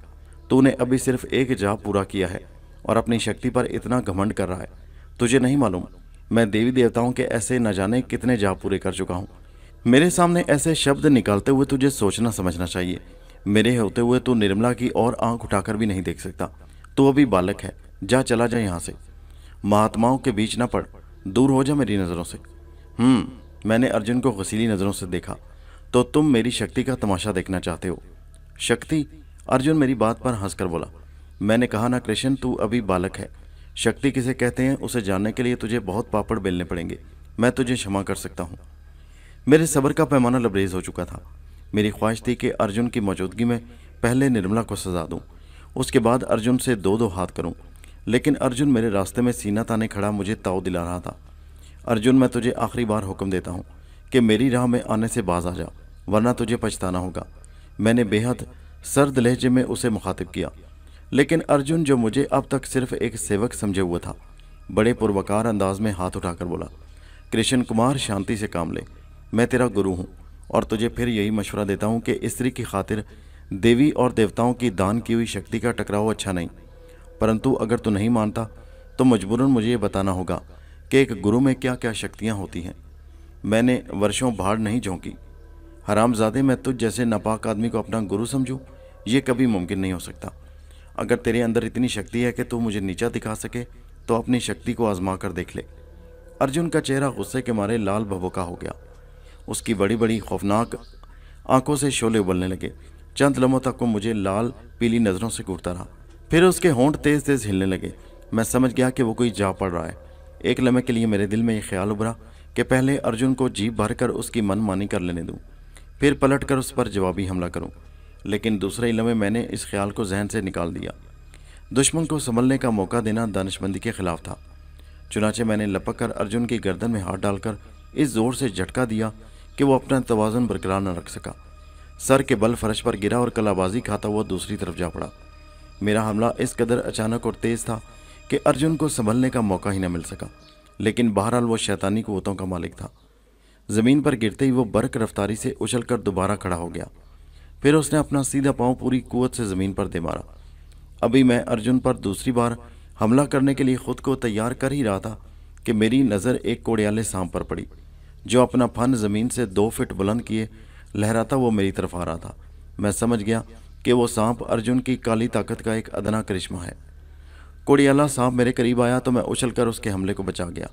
तूने अभी सिर्फ़ एक जाप पूरा किया है और अपनी शक्ति पर इतना घमंड कर रहा है। तुझे नहीं मालूम, मैं देवी देवताओं के ऐसे न जाने कितने जाप पूरे कर चुका हूँ। मेरे सामने ऐसे शब्द निकालते हुए तुझे सोचना समझना चाहिए। मेरे होते हुए तू निर्मला की और आँख उठाकर भी नहीं देख सकता। तू अभी बालक है, जा चला जा यहाँ से। महात्माओं के बीच न पड़, दूर हो जा मेरी नज़रों से। हम्म मैंने अर्जुन को गसीली नज़रों से देखा। तो तुम मेरी शक्ति का तमाशा देखना चाहते हो? शक्ति? अर्जुन मेरी बात पर हंसकर बोला, मैंने कहा, ना कृष्ण, तू अभी बालक है। शक्ति किसे कहते हैं, उसे जानने के लिए तुझे बहुत पापड़ बेलने पड़ेंगे। मैं तुझे क्षमा कर सकता हूँ। मेरे सब्र का पैमाना लबरेज हो चुका था। मेरी ख्वाहिश थी कि अर्जुन की मौजूदगी में पहले निर्मला को सजा दूँ। उसके बाद अर्जुन से दो दो हाथ करूँ। लेकिन अर्जुन मेरे रास्ते में सीना ताने खड़ा मुझे ताव दिला रहा था। अर्जुन, मैं तुझे आखिरी बार हुक्म देता हूँ कि मेरी राह में आने से बाज आ जा, वरना तुझे पछताना होगा। मैंने बेहद सर्द लहजे में उसे मुखातिब किया। लेकिन अर्जुन जो मुझे अब तक सिर्फ़ एक सेवक समझे हुआ था, बड़े पुरवकार अंदाज में हाथ उठाकर बोला, कृष्ण कुमार, शांति से काम ले। मैं तेरा गुरु हूँ। और तुझे फिर यही मशवरा देता हूँ कि स्त्री की खातिर देवी और देवताओं की दान की हुई शक्ति का टकराव अच्छा नहीं। परंतु अगर तू नहीं मानता तो मजबूरन मुझे ये बताना होगा कि एक गुरु में क्या क्या शक्तियाँ होती हैं। मैंने वर्षों भाड़ नहीं झोंकी। हरामजादे, मैं तुझ जैसे नापाक आदमी को अपना गुरु समझूं, ये कभी मुमकिन नहीं हो सकता। अगर तेरे अंदर इतनी शक्ति है कि तू मुझे नीचा दिखा सके तो अपनी शक्ति को आजमा कर देख ले। अर्जुन का चेहरा गुस्से के मारे लाल भभोका हो गया। उसकी बड़ी बड़ी खौफनाक आँखों से शोले उबलने लगे। चंद लम्हों तक वो मुझे लाल, पीली नज़रों से घूरता रहा। फिर उसके होंठ तेज तेज हिलने लगे। मैं समझ गया कि वो कोई जा पड़ रहा है। एक लम्हे के लिए मेरे दिल में ये ख्याल उभरा कि पहले अर्जुन को जीप भर कर उसकी मनमानी कर लेने दूँ। फिर पलट कर उस पर जवाबी हमला करूँ। लेकिन दूसरे ही लम्हे मैंने इस ख्याल को जहन से निकाल दिया। दुश्मन को संभलने का मौका देना दानशबंदी के खिलाफ था। चुनाचे मैंने लपक कर अर्जुन की गर्दन में हाथ डालकर इस ज़ोर से झटका दिया कि वो अपना तोज़न बरकरार न रख सका। सर के बल फर्श पर गिरा और कलाबाजी खाता हुआ दूसरी तरफ़ जा पड़ा। मेरा हमला इस कदर अचानक और तेज था कि अर्जुन को संभलने का मौका ही न मिल सका, लेकिन बहरहाल वो शैतानी कुतों का मालिक था। ज़मीन पर गिरते ही वो बर्क रफ्तारी से उछलकर दोबारा खड़ा हो गया। फिर उसने अपना सीधा पाँव पूरी कुत से ज़मीन पर दे मारा। अभी मैं अर्जुन पर दूसरी बार हमला करने के लिए खुद को तैयार कर ही रहा था कि मेरी नज़र एक कोड़ियाले सांप पर पड़ी। जो अपना फन ज़मीन से दो फिट बुलंद किए, लहराता वो मेरी तरफ़ आ रहा था। मैं समझ गया कि वो सांप अर्जुन की काली ताकत का एक अदना करिश्मा है। कोड़ियाला सांप मेरे करीब आया तो मैं उछलकर उसके हमले को बचा गया।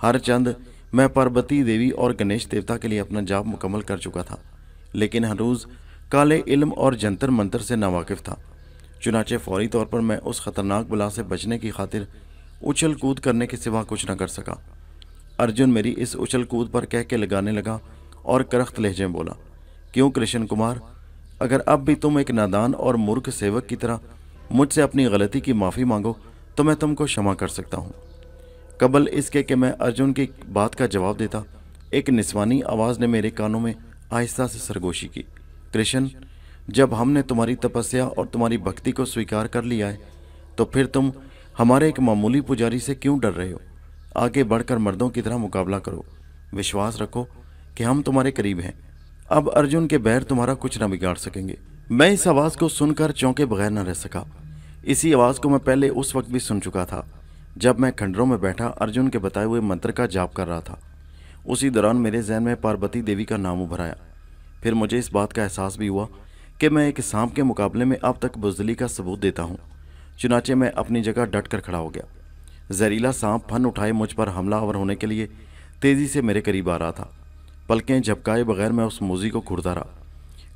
हर चंद मैं पार्वती देवी और गणेश देवता के लिए अपना जाप मुकम्मल कर चुका था, लेकिन हरूज काले इल्म और जंतर मंतर से नावाकिफ था। चुनाचे फौरी तौर पर मैं उस खतरनाक बला से बचने की खातिर उछल कूद करने के सिवा कुछ न कर सका। अर्जुन मेरी इस उछल कूद पर कह के लगाने लगा और करख्त लहजे में बोला, क्यों कृष्ण कुमार? अगर अब भी तुम एक नादान और मूर्ख सेवक की तरह मुझसे अपनी गलती की माफ़ी मांगो तो मैं तुमको क्षमा कर सकता हूँ। कबल इसके कि मैं अर्जुन की बात का जवाब देता, एक निस्वानी आवाज़ ने मेरे कानों में आहिस्ता से सरगोशी की, कृष्ण, जब हमने तुम्हारी तपस्या और तुम्हारी भक्ति को स्वीकार कर लिया है तो फिर तुम हमारे एक मामूली पुजारी से क्यों डर रहे हो? आगे बढ़कर मर्दों की तरह मुकाबला करो। विश्वास रखो कि हम तुम्हारे करीब हैं। अब अर्जुन के बैर तुम्हारा कुछ न बिगाड़ सकेंगे। मैं इस आवाज़ को सुनकर चौंके बगैर न रह सका। इसी आवाज़ को मैं पहले उस वक्त भी सुन चुका था, जब मैं खंडरों में बैठा अर्जुन के बताए हुए मंत्र का जाप कर रहा था। उसी दौरान मेरे जहन में पार्वती देवी का नाम उभर आया। फिर मुझे इस बात का एहसास भी हुआ कि मैं एक सांप के मुकाबले में अब तक बुजदली का सबूत देता हूँ। चुनाचे मैं अपनी जगह डट कर खड़ा हो गया। जहरीला सांप फन उठाए मुझ पर हमलावर होने के लिए तेज़ी से मेरे करीब आ रहा था। पलकें झपकाए बगैर मैं उस मोजी को घुड़ता रहा।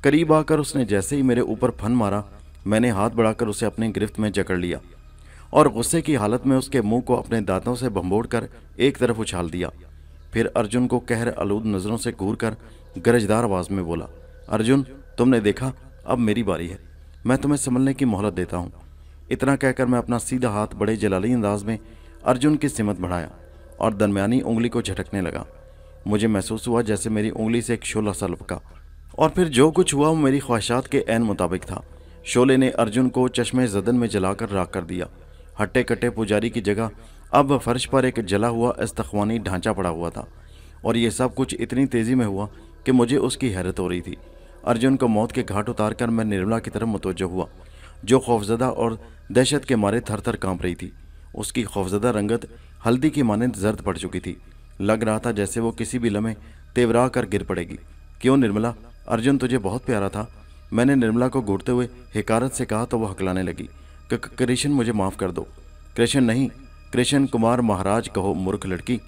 करीब आकर उसने जैसे ही मेरे ऊपर फन मारा, मैंने हाथ बढ़ाकर उसे अपने गिरफ्त में जकड़ लिया और गुस्से की हालत में उसके मुँह को अपने दांतों से भंबोड़ कर एक तरफ़ उछाल दिया। फिर अर्जुन को कहर आलूद नज़रों से घूर कर गरजदार आवाज़ में बोला, अर्जुन, तुमने देखा? अब मेरी बारी है। मैं तुम्हें संभलने की मोहलत देता हूँ। इतना कहकर मैं अपना सीधा हाथ बड़े जलाली अंदाज में अर्जुन की सिमत बढ़ाया और दरमियानी उंगली को झटकने लगा। मुझे महसूस हुआ जैसे मेरी उंगली से एक शोला सा लपका और फिर जो कुछ हुआ वो मेरी ख्वाहिशात के एन मुताबिक था। शोले ने अर्जुन को चश्मे जदन में जलाकर राख कर दिया। हट्टे कट्टे पुजारी की जगह अब फर्श पर एक जला हुआ इस्तखवानी ढांचा पड़ा हुआ था और ये सब कुछ इतनी तेज़ी में हुआ कि मुझे उसकी हैरत हो रही थी। अर्जुन को मौत के घाट उतार कर मैं निर्मला की तरफ़ मुतवजह हुआ, जो खौफजदा और दहशत के मारे थर थर काँप रही थी। उसकी खौफजदा रंगत हल्दी की मानंद जर्द पड़ चुकी थी। लग रहा था जैसे वो किसी भी लम्हे तेवरा कर गिर पड़ेगी। क्यों निर्मला? अर्जुन तुझे बहुत प्यारा था। मैंने निर्मला को घूरते हुए हिकारत से कहा तो वह हकलाने लगी। कृष्ण मुझे माफ़ कर दो। कृष्ण नहीं, कृष्ण कुमार महाराज कहो, मूर्ख लड़की।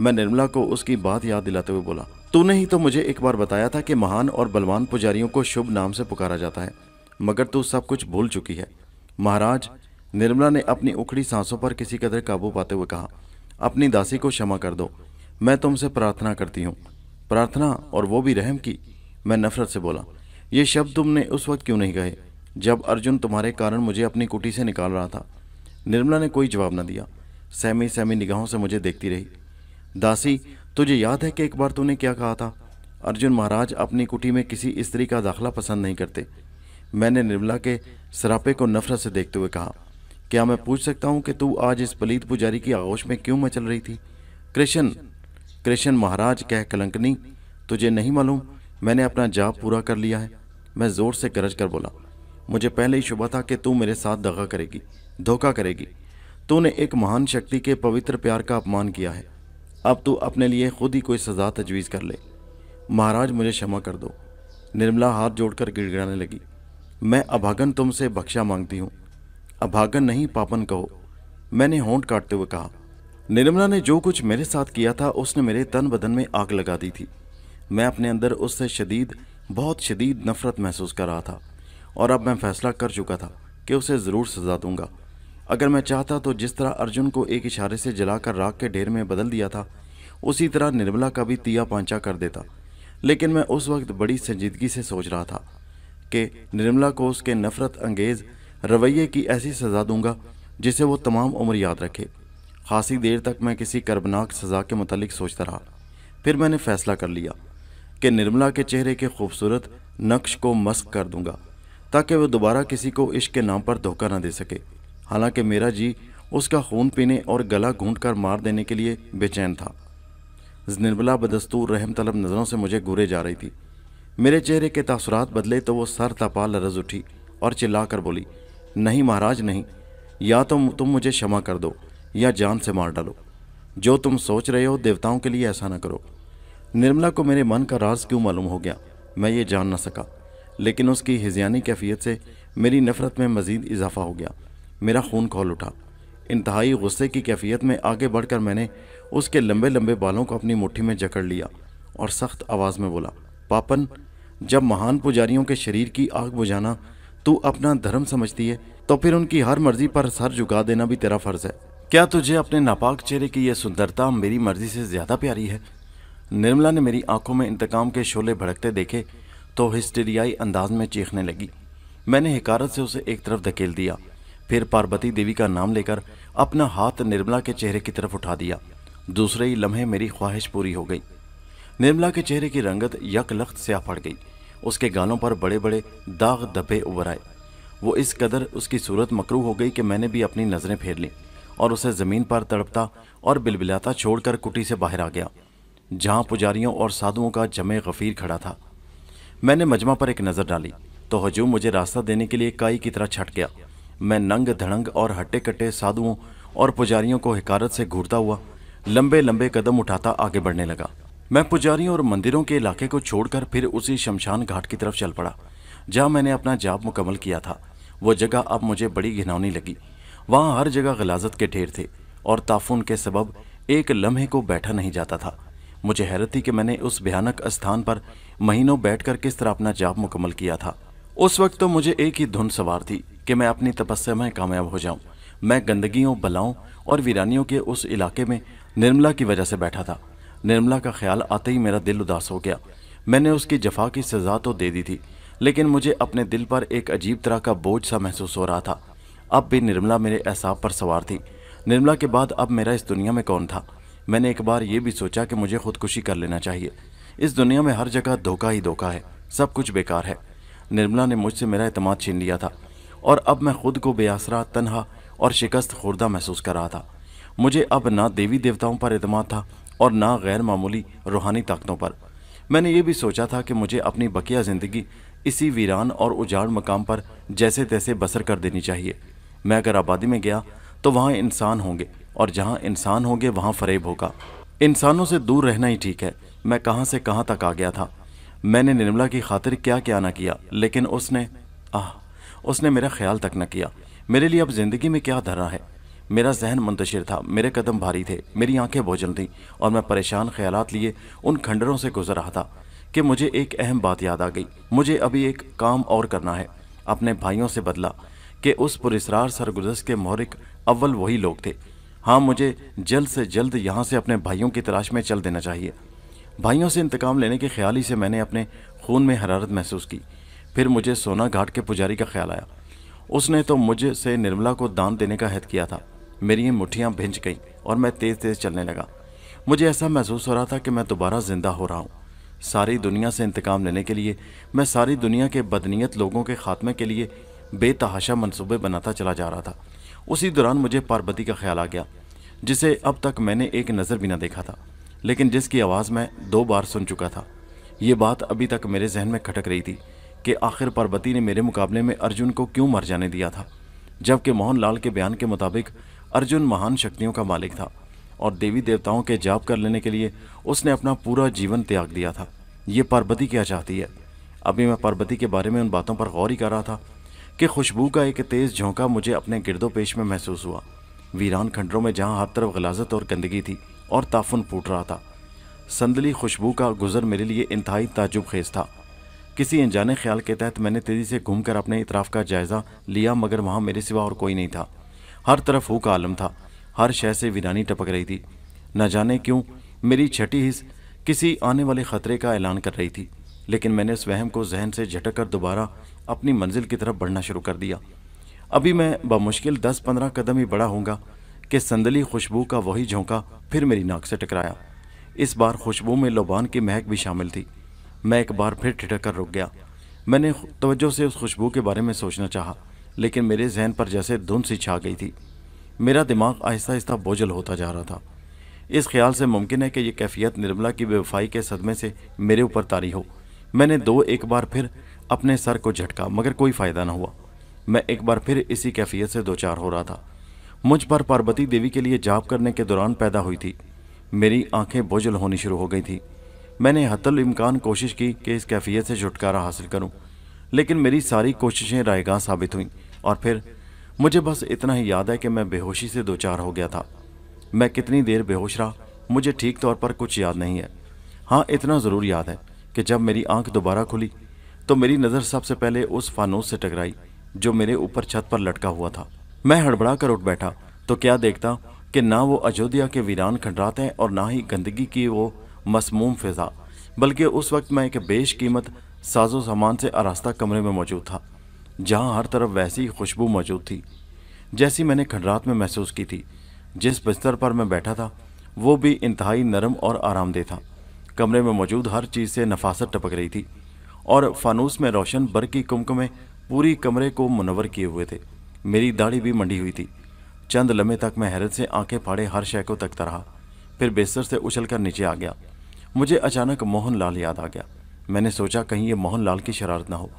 मैं निर्मला को उसकी बात याद दिलाते हुए बोला, तूने ही तो मुझे एक बार बताया था कि महान और बलवान पुजारियों को शुभ नाम से पुकारा जाता है, मगर तू सब कुछ भूल चुकी है। महाराज निर्मला ने अपनी उखड़ी सांसों पर किसी कदर काबू पाते हुए कहा, अपनी दासी को क्षमा कर दो। मैं तुमसे प्रार्थना करती हूँ। प्रार्थना और वो भी रहम की? मैं नफरत से बोला, ये शब्द तुमने उस वक्त क्यों नहीं कहे, जब अर्जुन तुम्हारे कारण मुझे अपनी कुटी से निकाल रहा था? निर्मला ने कोई जवाब न दिया। सहमी सहमी निगाहों से मुझे देखती रही, दासी, तुझे याद है कि एक बार तूने क्या कहा था? अर्जुन महाराज अपनी कुटी में किसी स्त्री का दाखला पसंद नहीं करते। मैंने निर्मला के सरापे को नफरत से देखते हुए कहा क्या मैं पूछ सकता हूँ कि तू आज इस पलीत पुजारी की आगोश में क्यों मचल रही थी? कृष्ण कृष्ण महाराज कह कलंकनी तुझे नहीं मालूम, मैंने अपना जाप पूरा कर लिया है। मैं ज़ोर से गरज कर बोला, मुझे पहले ही शुभ था कि तू मेरे साथ दगा करेगी, धोखा करेगी। तूने एक महान शक्ति के पवित्र प्यार का अपमान किया है। अब तू अपने लिए खुद ही कोई सज़ा तजवीज़ कर ले। महाराज मुझे क्षमा कर दो। निर्मला हाथ जोड़कर गिड़गिड़ाने लगी, मैं अभागन तुमसे बख्शा मांगती हूँ। अभागन नहीं, पापन कहो। मैंने होंठ काटते हुए कहा, निर्मला ने जो कुछ मेरे साथ किया था, उसने मेरे तन बदन में आग लगा दी थी। मैं अपने अंदर उससे शदीद, बहुत शदीद नफरत महसूस कर रहा था और अब मैं फैसला कर चुका था कि उसे ज़रूर सजा दूँगा। अगर मैं चाहता तो जिस तरह अर्जुन को एक इशारे से जलाकर राख के ढेर में बदल दिया था, उसी तरह निर्मला का भी तिया पांचा कर देता। लेकिन मैं उस वक्त बड़ी संजीदगी से सोच रहा था कि निर्मला को उसके नफरत अंगेज रवैये की ऐसी सज़ा दूँगा, जिसे वो तमाम उम्र याद रखे। खासी देर तक मैं किसी कर्बनाक सज़ा के मतलब सोचता रहा। फिर मैंने फैसला कर लिया कि निर्मला के चेहरे के खूबसूरत नक्श को मस्क कर दूँगा, ताकि वह दोबारा किसी को इश्क के नाम पर धोखा ना दे सके। हालाँकि मेरा जी उसका खून पीने और गला घूंट कर मार देने के लिए बेचैन था। निर्मला बदस्तूर रहम तलब नज़रों से मुझे घूरे जा रही थी। मेरे चेहरे के तासुरात बदले तो वो सर तपा लरज उठी और चिल्ला कर बोली नहीं महाराज, नहीं। या तो तुम मुझे क्षमा कर दो, या जान से मार डालो। जो तुम सोच रहे हो देवताओं के लिए ऐसा ना करो। निर्मला को मेरे मन का राज क्यों मालूम हो गया? मैं ये जान ना सका। लेकिन उसकी हिजियानी कैफियत से मेरी नफ़रत में मज़ीद इजाफा हो गया। मेरा खून खोल उठा। इंतहाई गुस्से की कैफियत में आगे बढ़कर मैंने उसके लंबे लंबे बालों को अपनी मुट्ठी में जकड़ लिया और सख्त आवाज़ में बोला, पापन, जब महान पुजारियों के शरीर की आग बुझाना तू अपना धर्म समझती है तो फिर उनकी हर मर्ज़ी पर सर झुका देना भी तेरा फ़र्ज़ है। क्या तुझे अपने नापाक चेहरे की यह सुंदरता मेरी मर्ज़ी से ज़्यादा प्यारी है? निर्मला ने मेरी आँखों में इंतकाम के शोले भड़कते देखे तो हिस्टेरियाई अंदाज में चीखने लगी। मैंने हिकारत से उसे एक तरफ़ धकेल दिया, फिर पार्वती देवी का नाम लेकर अपना हाथ निर्मला के चेहरे की तरफ़ उठा दिया। दूसरे ही लम्हे मेरी ख्वाहिश पूरी हो गई। निर्मला के चेहरे की रंगत यक लख्त स्याह पड़ गई। उसके गालों पर बड़े बड़े दाग धब्बे उभर आए। वो इस कदर उसकी सूरत मकरू हो गई कि मैंने भी अपनी नज़रें फेर ली और उसे ज़मीन पर तड़पता और बिलबिलाता छोड़कर कुटी से बाहर आ गया, जहाँ पुजारियों और साधुओं का जमे गफ़ीर खड़ा था। मैंने मजमा पर एक नज़र डाली तो हजूम मुझे रास्ता देने के लिए काई की तरह छट गया। मैं नंग धड़ंग और हट्टे कट्टे साधुओं और पुजारियों को हिकारत से घूरता हुआ लंबे लंबे कदम उठाता आगे बढ़ने लगा। मैं पुजारियों और मंदिरों के इलाके को छोड़कर फिर उसी शमशान घाट की तरफ़ चल पड़ा, जहाँ मैंने अपना जाप मुकम्मल किया था। वो जगह अब मुझे बड़ी घिनौनी लगी। वहाँ हर जगह गलाजत के ढेर थे और ताफुन के सबब एक लम्हे को बैठा नहीं जाता था। मुझे हैरत थी कि मैंने उस भयानक स्थान पर महीनों बैठकर किस तरह अपना जाप मुकम्मल किया था। उस वक्त तो मुझे एक ही धुन सवार थी कि मैं अपनी तपस्या में कामयाब हो जाऊँ। मैं गंदगियों, बलाओं और वीरानियों के उस इलाके में निर्मला की वजह से बैठा था। निर्मला का ख्याल आते ही मेरा दिल उदास हो गया। मैंने उसकी जफा की सज़ा तो दे दी थी, लेकिन मुझे अपने दिल पर एक अजीब तरह का बोझ सा महसूस हो रहा था। अब भी निर्मला मेरे एहसाब पर सवार थी। निर्मला के बाद अब मेरा इस दुनिया में कौन था? मैंने एक बार ये भी सोचा कि मुझे खुदकुशी कर लेना चाहिए। इस दुनिया में हर जगह धोखा ही धोखा है, सब कुछ बेकार है। निर्मला ने मुझसे मेरा अतमाद छीन लिया था, और अब मैं खुद को बेआसरा, तनहा और शिकस्त खुर्दा महसूस कर रहा था। मुझे अब ना देवी देवताओं पर अतमाद था और ना गैर मामूली रूहानी ताकतों पर। मैंने ये भी सोचा था कि मुझे अपनी बकिया ज़िंदगी इसी वीरान और उजाड़ मकाम पर जैसे तैसे बसर कर देनी चाहिए। मैं अगर आबादी में गया तो वहाँ इंसान होंगे, और जहाँ इंसान होंगे, वहाँ फरेब होगा। इंसानों से दूर रहना ही ठीक है। मैं कहाँ से कहाँ तक आ गया था? मैंने निर्मला की खातिर क्या क्या ना किया, लेकिन उसने, आह, उसने मेरा ख्याल तक न किया। मेरे लिए अब ज़िंदगी में क्या धरा है? मेरा जहन मुंतशिर था, मेरे कदम भारी थे, मेरी आँखें भोजन थीं और मैं परेशान ख्यालात लिए उन खंडरों से गुजर रहा था कि मुझे एक अहम बात याद आ गई। मुझे अभी एक काम और करना है। अपने भाइयों से बदला कि उस पुरस्रार सरगुजस के मोहरिक अव्वल वही लोग थे। हाँ मुझे जल्द से जल्द यहाँ से अपने भाइयों की तलाश में चल देना चाहिए। भाइयों से इंतकाम लेने के ख्याल ही से मैंने अपने खून में हरारत महसूस की। फिर मुझे सोना घाट के पुजारी का ख्याल आया। उसने तो मुझे से निर्मला को दान देने का हद किया था। मेरी मुठ्ठियाँ भिंज गईं और मैं तेज़ तेज़ चलने लगा। मुझे ऐसा महसूस हो रहा था कि मैं दोबारा ज़िंदा हो रहा हूँ। सारी दुनिया से इंतकाम लेने के लिए, मैं सारी दुनिया के बदनीयत लोगों के खात्मे के लिए बेतहाशा मनसूबे बनाता चला जा रहा था। उसी दौरान मुझे पार्वती का ख्याल आ गया, जिसे अब तक मैंने एक नज़र भी ना देखा था, लेकिन जिसकी आवाज़ मैं दो बार सुन चुका था। ये बात अभी तक मेरे जहन में खटक रही थी कि आखिर पार्वती ने मेरे मुकाबले में अर्जुन को क्यों मर जाने दिया था, जबकि मोहनलाल के बयान के मुताबिक अर्जुन महान शक्तियों का मालिक था और देवी देवताओं के जाप कर लेने के लिए उसने अपना पूरा जीवन त्याग दिया था। ये पार्वती क्या चाहती है। अभी मैं पार्वती के बारे में उन बातों पर गौर ही कर रहा था कि खुशबू का एक तेज़ झोंका मुझे अपने गिरदो पेश में महसूस हुआ। वीरान खंडरों में जहाँ हर तरफ़ गलाजत और गंदगी थी और ताफुन फूट रहा था। संदली खुशबू का गुजर मेरे लिए इंतहाई ताजुब खेज था। किसी अनजाने ख्याल के तहत मैंने तेज़ी से घूमकर अपने इतराफ़ का जायज़ा लिया, मगर वहाँ मेरे सिवा और कोई नहीं था। हर तरफ़ हु का आलम था। हर शय से वीरानी टपक रही थी। न जाने क्यों, मेरी छठी हिस्स किसी आने वाले ख़तरे का ऐलान कर रही थी। लेकिन मैंने उस वहम को जहन से झटक कर दोबारा अपनी मंजिल की तरफ़ बढ़ना शुरू कर दिया। अभी मैं बमुश्किल दस पंद्रह कदम ही बड़ा होऊँगा कि संदली खुशबू का वही झोंका फिर मेरी नाक से टकराया। इस बार खुशबू में लोबान की महक भी शामिल थी। मैं एक बार फिर ठिठक कर रुक गया। मैंने तवज्जो से उस खुशबू के बारे में सोचना चाहा। लेकिन मेरे जहन पर जैसे धुंध सी छा गई थी। मेरा दिमाग आहिस्ता आहिस्ता बोझल होता जा रहा था। इस ख्याल से मुमकिन है कि यह कैफियत निर्मला की बेवफाई के सदमे से मेरे ऊपर तारी हो। मैंने दो एक बार फिर अपने सर को झटका मगर कोई फ़ायदा ना हुआ। मैं एक बार फिर इसी कैफियत से दो चार हो रहा था। मुझ पर पार्वती देवी के लिए जाप करने के दौरान पैदा हुई थी। मेरी आँखें बोझल होनी शुरू हो गई थी। मैंने हतल इम्कान कोशिश की कि इस कैफियत से छुटकारा हासिल करूँ, लेकिन मेरी सारी कोशिशें रायगा साबित हुईं। और फिर, मुझे बस इतना ही याद है कि मैं बेहोशी से दो चार हो गया था। मैं कितनी देर बेहोश रहा, मुझे ठीक तौर पर कुछ याद नहीं है। हाँ इतना ज़रूर याद है कि जब मेरी आँख दोबारा खुली तो मेरी नज़र सबसे पहले उस फानूस से टकराई, जो मेरे ऊपर छत पर लटका हुआ था। मैं हड़बड़ा कर उठ बैठा तो क्या देखता कि ना वो अयोध्या के वीरान खंडरात हैं और ना ही गंदगी की वो मसमूम फिजा, बल्कि उस वक्त मैं एक बेश कीमत साजो सामान से आरास्ता कमरे में मौजूद था। जहाँ हर तरफ़ वैसी खुशबू मौजूद थी, जैसी मैंने खंडरात में महसूस की थी। जिस बिस्तर पर मैं बैठा था, वो भी इंतहाई नरम और आरामदेह था। कमरे में मौजूद हर चीज़ से नफासत टपक रही थी, और फानूस में रोशन बर की कुमकुमें पूरी कमरे को मुनवर किए हुए थे। मेरी दाढ़ी भी मंडी हुई थी। चंद लम्हे तक मैं हैरत से आँखें फाड़े हर शय को तकता रहा, फिर बेस्तर से उछलकर नीचे आ गया। मुझे अचानक मोहन लाल याद आ गया। मैंने सोचा कहीं ये मोहन लाल की शरारत ना हो।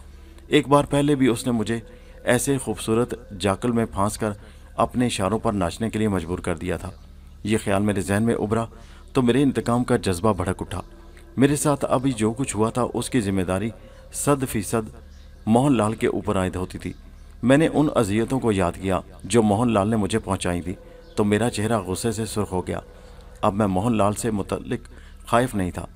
एक बार पहले भी उसने मुझे ऐसे खूबसूरत जाकल में फांस कर अपने इशारों पर नाचने के लिए मजबूर कर दिया था। ये ख्याल मेरे जहन में उभरा तो मेरे इंतकाम का जज्बा भड़क उठा। मेरे साथ अभी जो कुछ हुआ था, उसकी ज़िम्मेदारी सद फ़ीसद मोहन लाल के ऊपर आयद होती थी। मैंने उन अजियतों को याद किया, जो मोहन लाल ने मुझे पहुंचाई थी। तो मेरा चेहरा गुस्से से सुर्ख हो गया। अब मैं मोहन लाल से मुतलिक खाइफ नहीं था।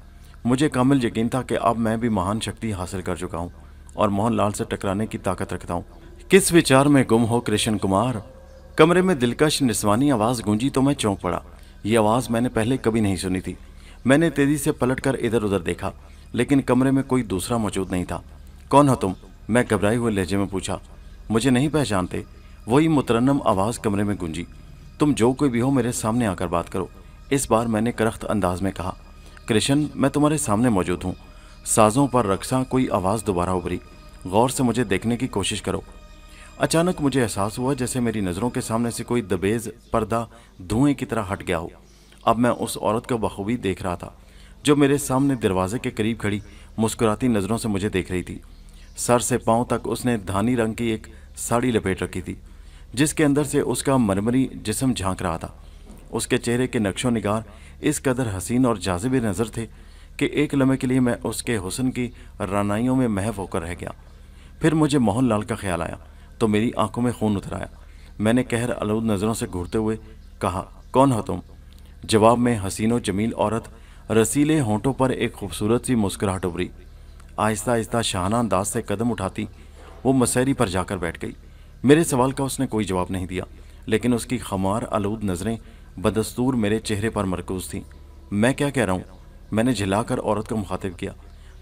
मुझे कामिल यकीन था कि अब मैं भी महान शक्ति हासिल कर चुका हूँ। और मोहन लाल से टकराने की ताकत रखता हूँ। किस विचार में गुम हो कृष्ण कुमार? कमरे में दिलकश निस्वानी आवाज़ गूंजी तो मैं चौंक पड़ा। ये आवाज़ मैंने पहले कभी नहीं सुनी थी। मैंने तेज़ी से पलटकर इधर उधर देखा, लेकिन कमरे में कोई दूसरा मौजूद नहीं था। कौन हो तुम? मैं घबराए हुए लहजे में पूछा। मुझे नहीं पहचानते। वही मुतरनम आवाज़ कमरे में गूंजी। तुम जो कोई भी हो मेरे सामने आकर बात करो। इस बार मैंने करख्त अंदाज में कहा, कृष्ण, मैं तुम्हारे सामने मौजूद हूँ। साजों पर रक्षा, कोई आवाज़ दोबारा उभरी। गौर से मुझे देखने की कोशिश करो। अचानक मुझे एहसास हुआ जैसे मेरी नज़रों के सामने से कोई दबेज पर्दा धुएँ की तरह हट गया हो। अब मैं उस औरत को बखूबी देख रहा था, जो मेरे सामने दरवाजे के करीब खड़ी, मुस्कुराती नज़रों से मुझे देख रही थी। सर से पाँव तक उसने धानी रंग की एक साड़ी लपेट रखी थी, जिसके अंदर से उसका मरमरी जिसम झाँक रहा था। उसके चेहरे के नक्शो निगार इस कदर हसीन और जाजिब नज़र थे कि एक लम्हे के लिए मैं उसके हुसन की रानाइयों में महव होकर रह गया। फिर मुझे मोहन लाल का ख्याल आया तो मेरी आँखों में खून उतर आया मैंने कहर अलूद नज़रों से घूरते हुए कहा, कौन हो तुम? जवाब में हसीनो जमील औरत रसीले होंठों पर एक खूबसूरत सी मुस्कुराहट उभरी। आहिस्ता आहिस्ता शाहाना अंदाज से कदम उठाती, वो मसहरी पर जाकर बैठ गई। मेरे सवाल का उसने कोई जवाब नहीं दिया, लेकिन उसकी खमार आलूद नज़रें बदस्तूर मेरे चेहरे पर मरकूज थीं। मैं क्या कह रहा हूँ? मैंने झिलाकर औरत को मुखातिब किया।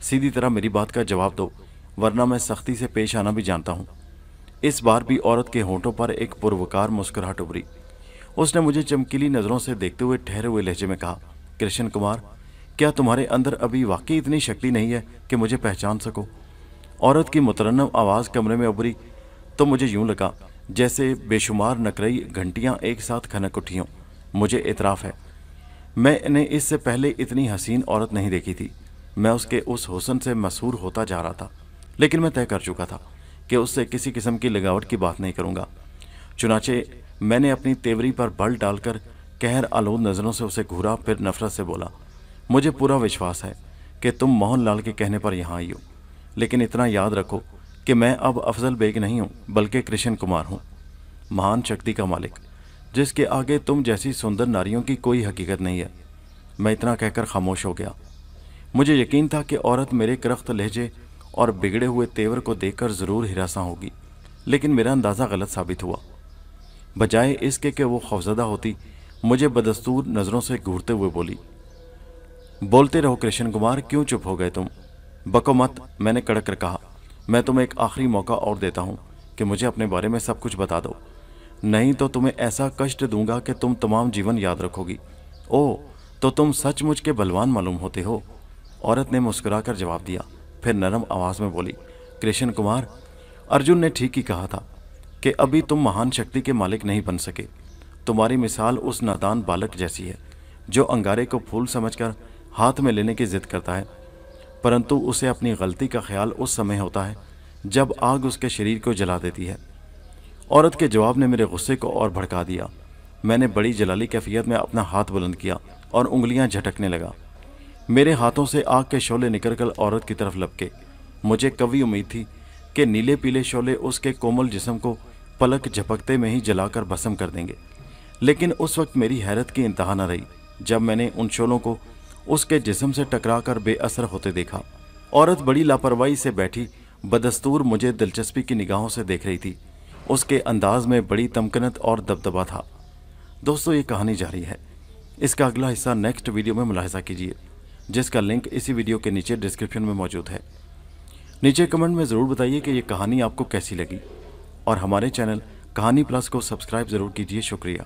सीधी तरह मेरी बात का जवाब दो, वरना मैं सख्ती से पेश आना भी जानता हूँ। इस बार भी औरत के होंठों पर एक पुरवकार मुस्कुराहट उभरी। उसने मुझे चमकीली नज़रों से देखते हुए ठहरे हुए लहजे में कहा, कृष्ण कुमार, क्या तुम्हारे अंदर अभी वाकई इतनी शक्ति नहीं है कि मुझे पहचान सको? औरत की मुतरनम आवाज़ कमरे में उभरी तो मुझे यूँ लगा, जैसे बेशुमार नकरई घंटियाँ एक साथ खनक उठी हों। मुझे इतराफ़ है। मैंने इससे पहले इतनी हसीन औरत नहीं देखी थी। मैं उसके उस हुसन से मशहूर होता जा रहा था, लेकिन मैं तय कर चुका था कि उससे किसी किस्म की लगावट की बात नहीं करूँगा। चुनाचे मैंने अपनी तेवरी पर बल डालकर कहर आलोद नज़रों से उसे घूरा, फिर नफरत से बोला, मुझे पूरा विश्वास है कि तुम मोहन लाल के कहने पर यहाँ आई हो। लेकिन इतना याद रखो कि मैं अब अफजल बेग नहीं हूँ, बल्कि कृष्ण कुमार हूँ। महान शक्ति का मालिक। जिसके आगे तुम जैसी सुंदर नारियों की कोई हकीकत नहीं है। मैं इतना कहकर खामोश हो गया। मुझे यकीन था कि औरत मेरे करख्त लहजे और बिगड़े हुए तेवर को देखकर ज़रूर हिरासा होगी, लेकिन मेरा अंदाज़ा गलत साबित हुआ। बजाय इसके कि वो खौफजदा होती, मुझे बदस्तूर नज़रों से घूरते हुए बोली, बोलते रहो कृष्ण कुमार क्यों चुप हो गए तुम? बको मत, मैंने कड़क कर कहा। मैं तुम्हें एक आखिरी मौका और देता हूँ कि मुझे अपने बारे में सब कुछ बता दो। नहीं तो तुम्हें ऐसा कष्ट दूँगा कि तुम तमाम जीवन याद रखोगी। ओ तो तुम सचमुच के बलवान मालूम होते हो। औरत ने मुस्कुराकर जवाब दिया। फिर नरम आवाज़ में बोली, कृष्ण कुमार, अर्जुन ने ठीक ही कहा था कि अभी तुम महान शक्ति के मालिक नहीं बन सके। तुम्हारी मिसाल उस नादान बालक जैसी है, जो अंगारे को फूल समझकर हाथ में लेने की जिद करता है। परंतु उसे अपनी गलती का ख्याल उस समय होता है, जब आग उसके शरीर को जला देती है। औरत के जवाब ने मेरे गुस्से को और भड़का दिया। मैंने बड़ी जलाली कैफियत में अपना हाथ बुलंद किया और उंगलियाँ झटकने लगा। मेरे हाथों से आग के शोले निकलकर औरत की तरफ़ लपके। मुझे कभी उम्मीद थी कि नीले पीले शोले उसके कोमल जिस्म को पलक झपकते में ही जलाकर भस्म कर देंगे। लेकिन उस वक्त मेरी हैरत की इंतहा न रही, जब मैंने उन शोलों को उसके जिस्म से टकराकर बेअसर होते देखा। औरत बड़ी लापरवाही से बैठी, बदस्तूर मुझे दिलचस्पी की निगाहों से देख रही थी। उसके अंदाज में बड़ी तमकनत और दबदबा था। दोस्तों, ये कहानी जारी है। इसका अगला हिस्सा नेक्स्ट वीडियो में मुलाहजा कीजिए, जिसका लिंक इसी वीडियो के नीचे डिस्क्रिप्शन में मौजूद है। नीचे कमेंट में ज़रूर बताइए कि ये कहानी आपको कैसी लगी, और हमारे चैनल कहानी प्लस को सब्सक्राइब ज़रूर कीजिए। शुक्रिया।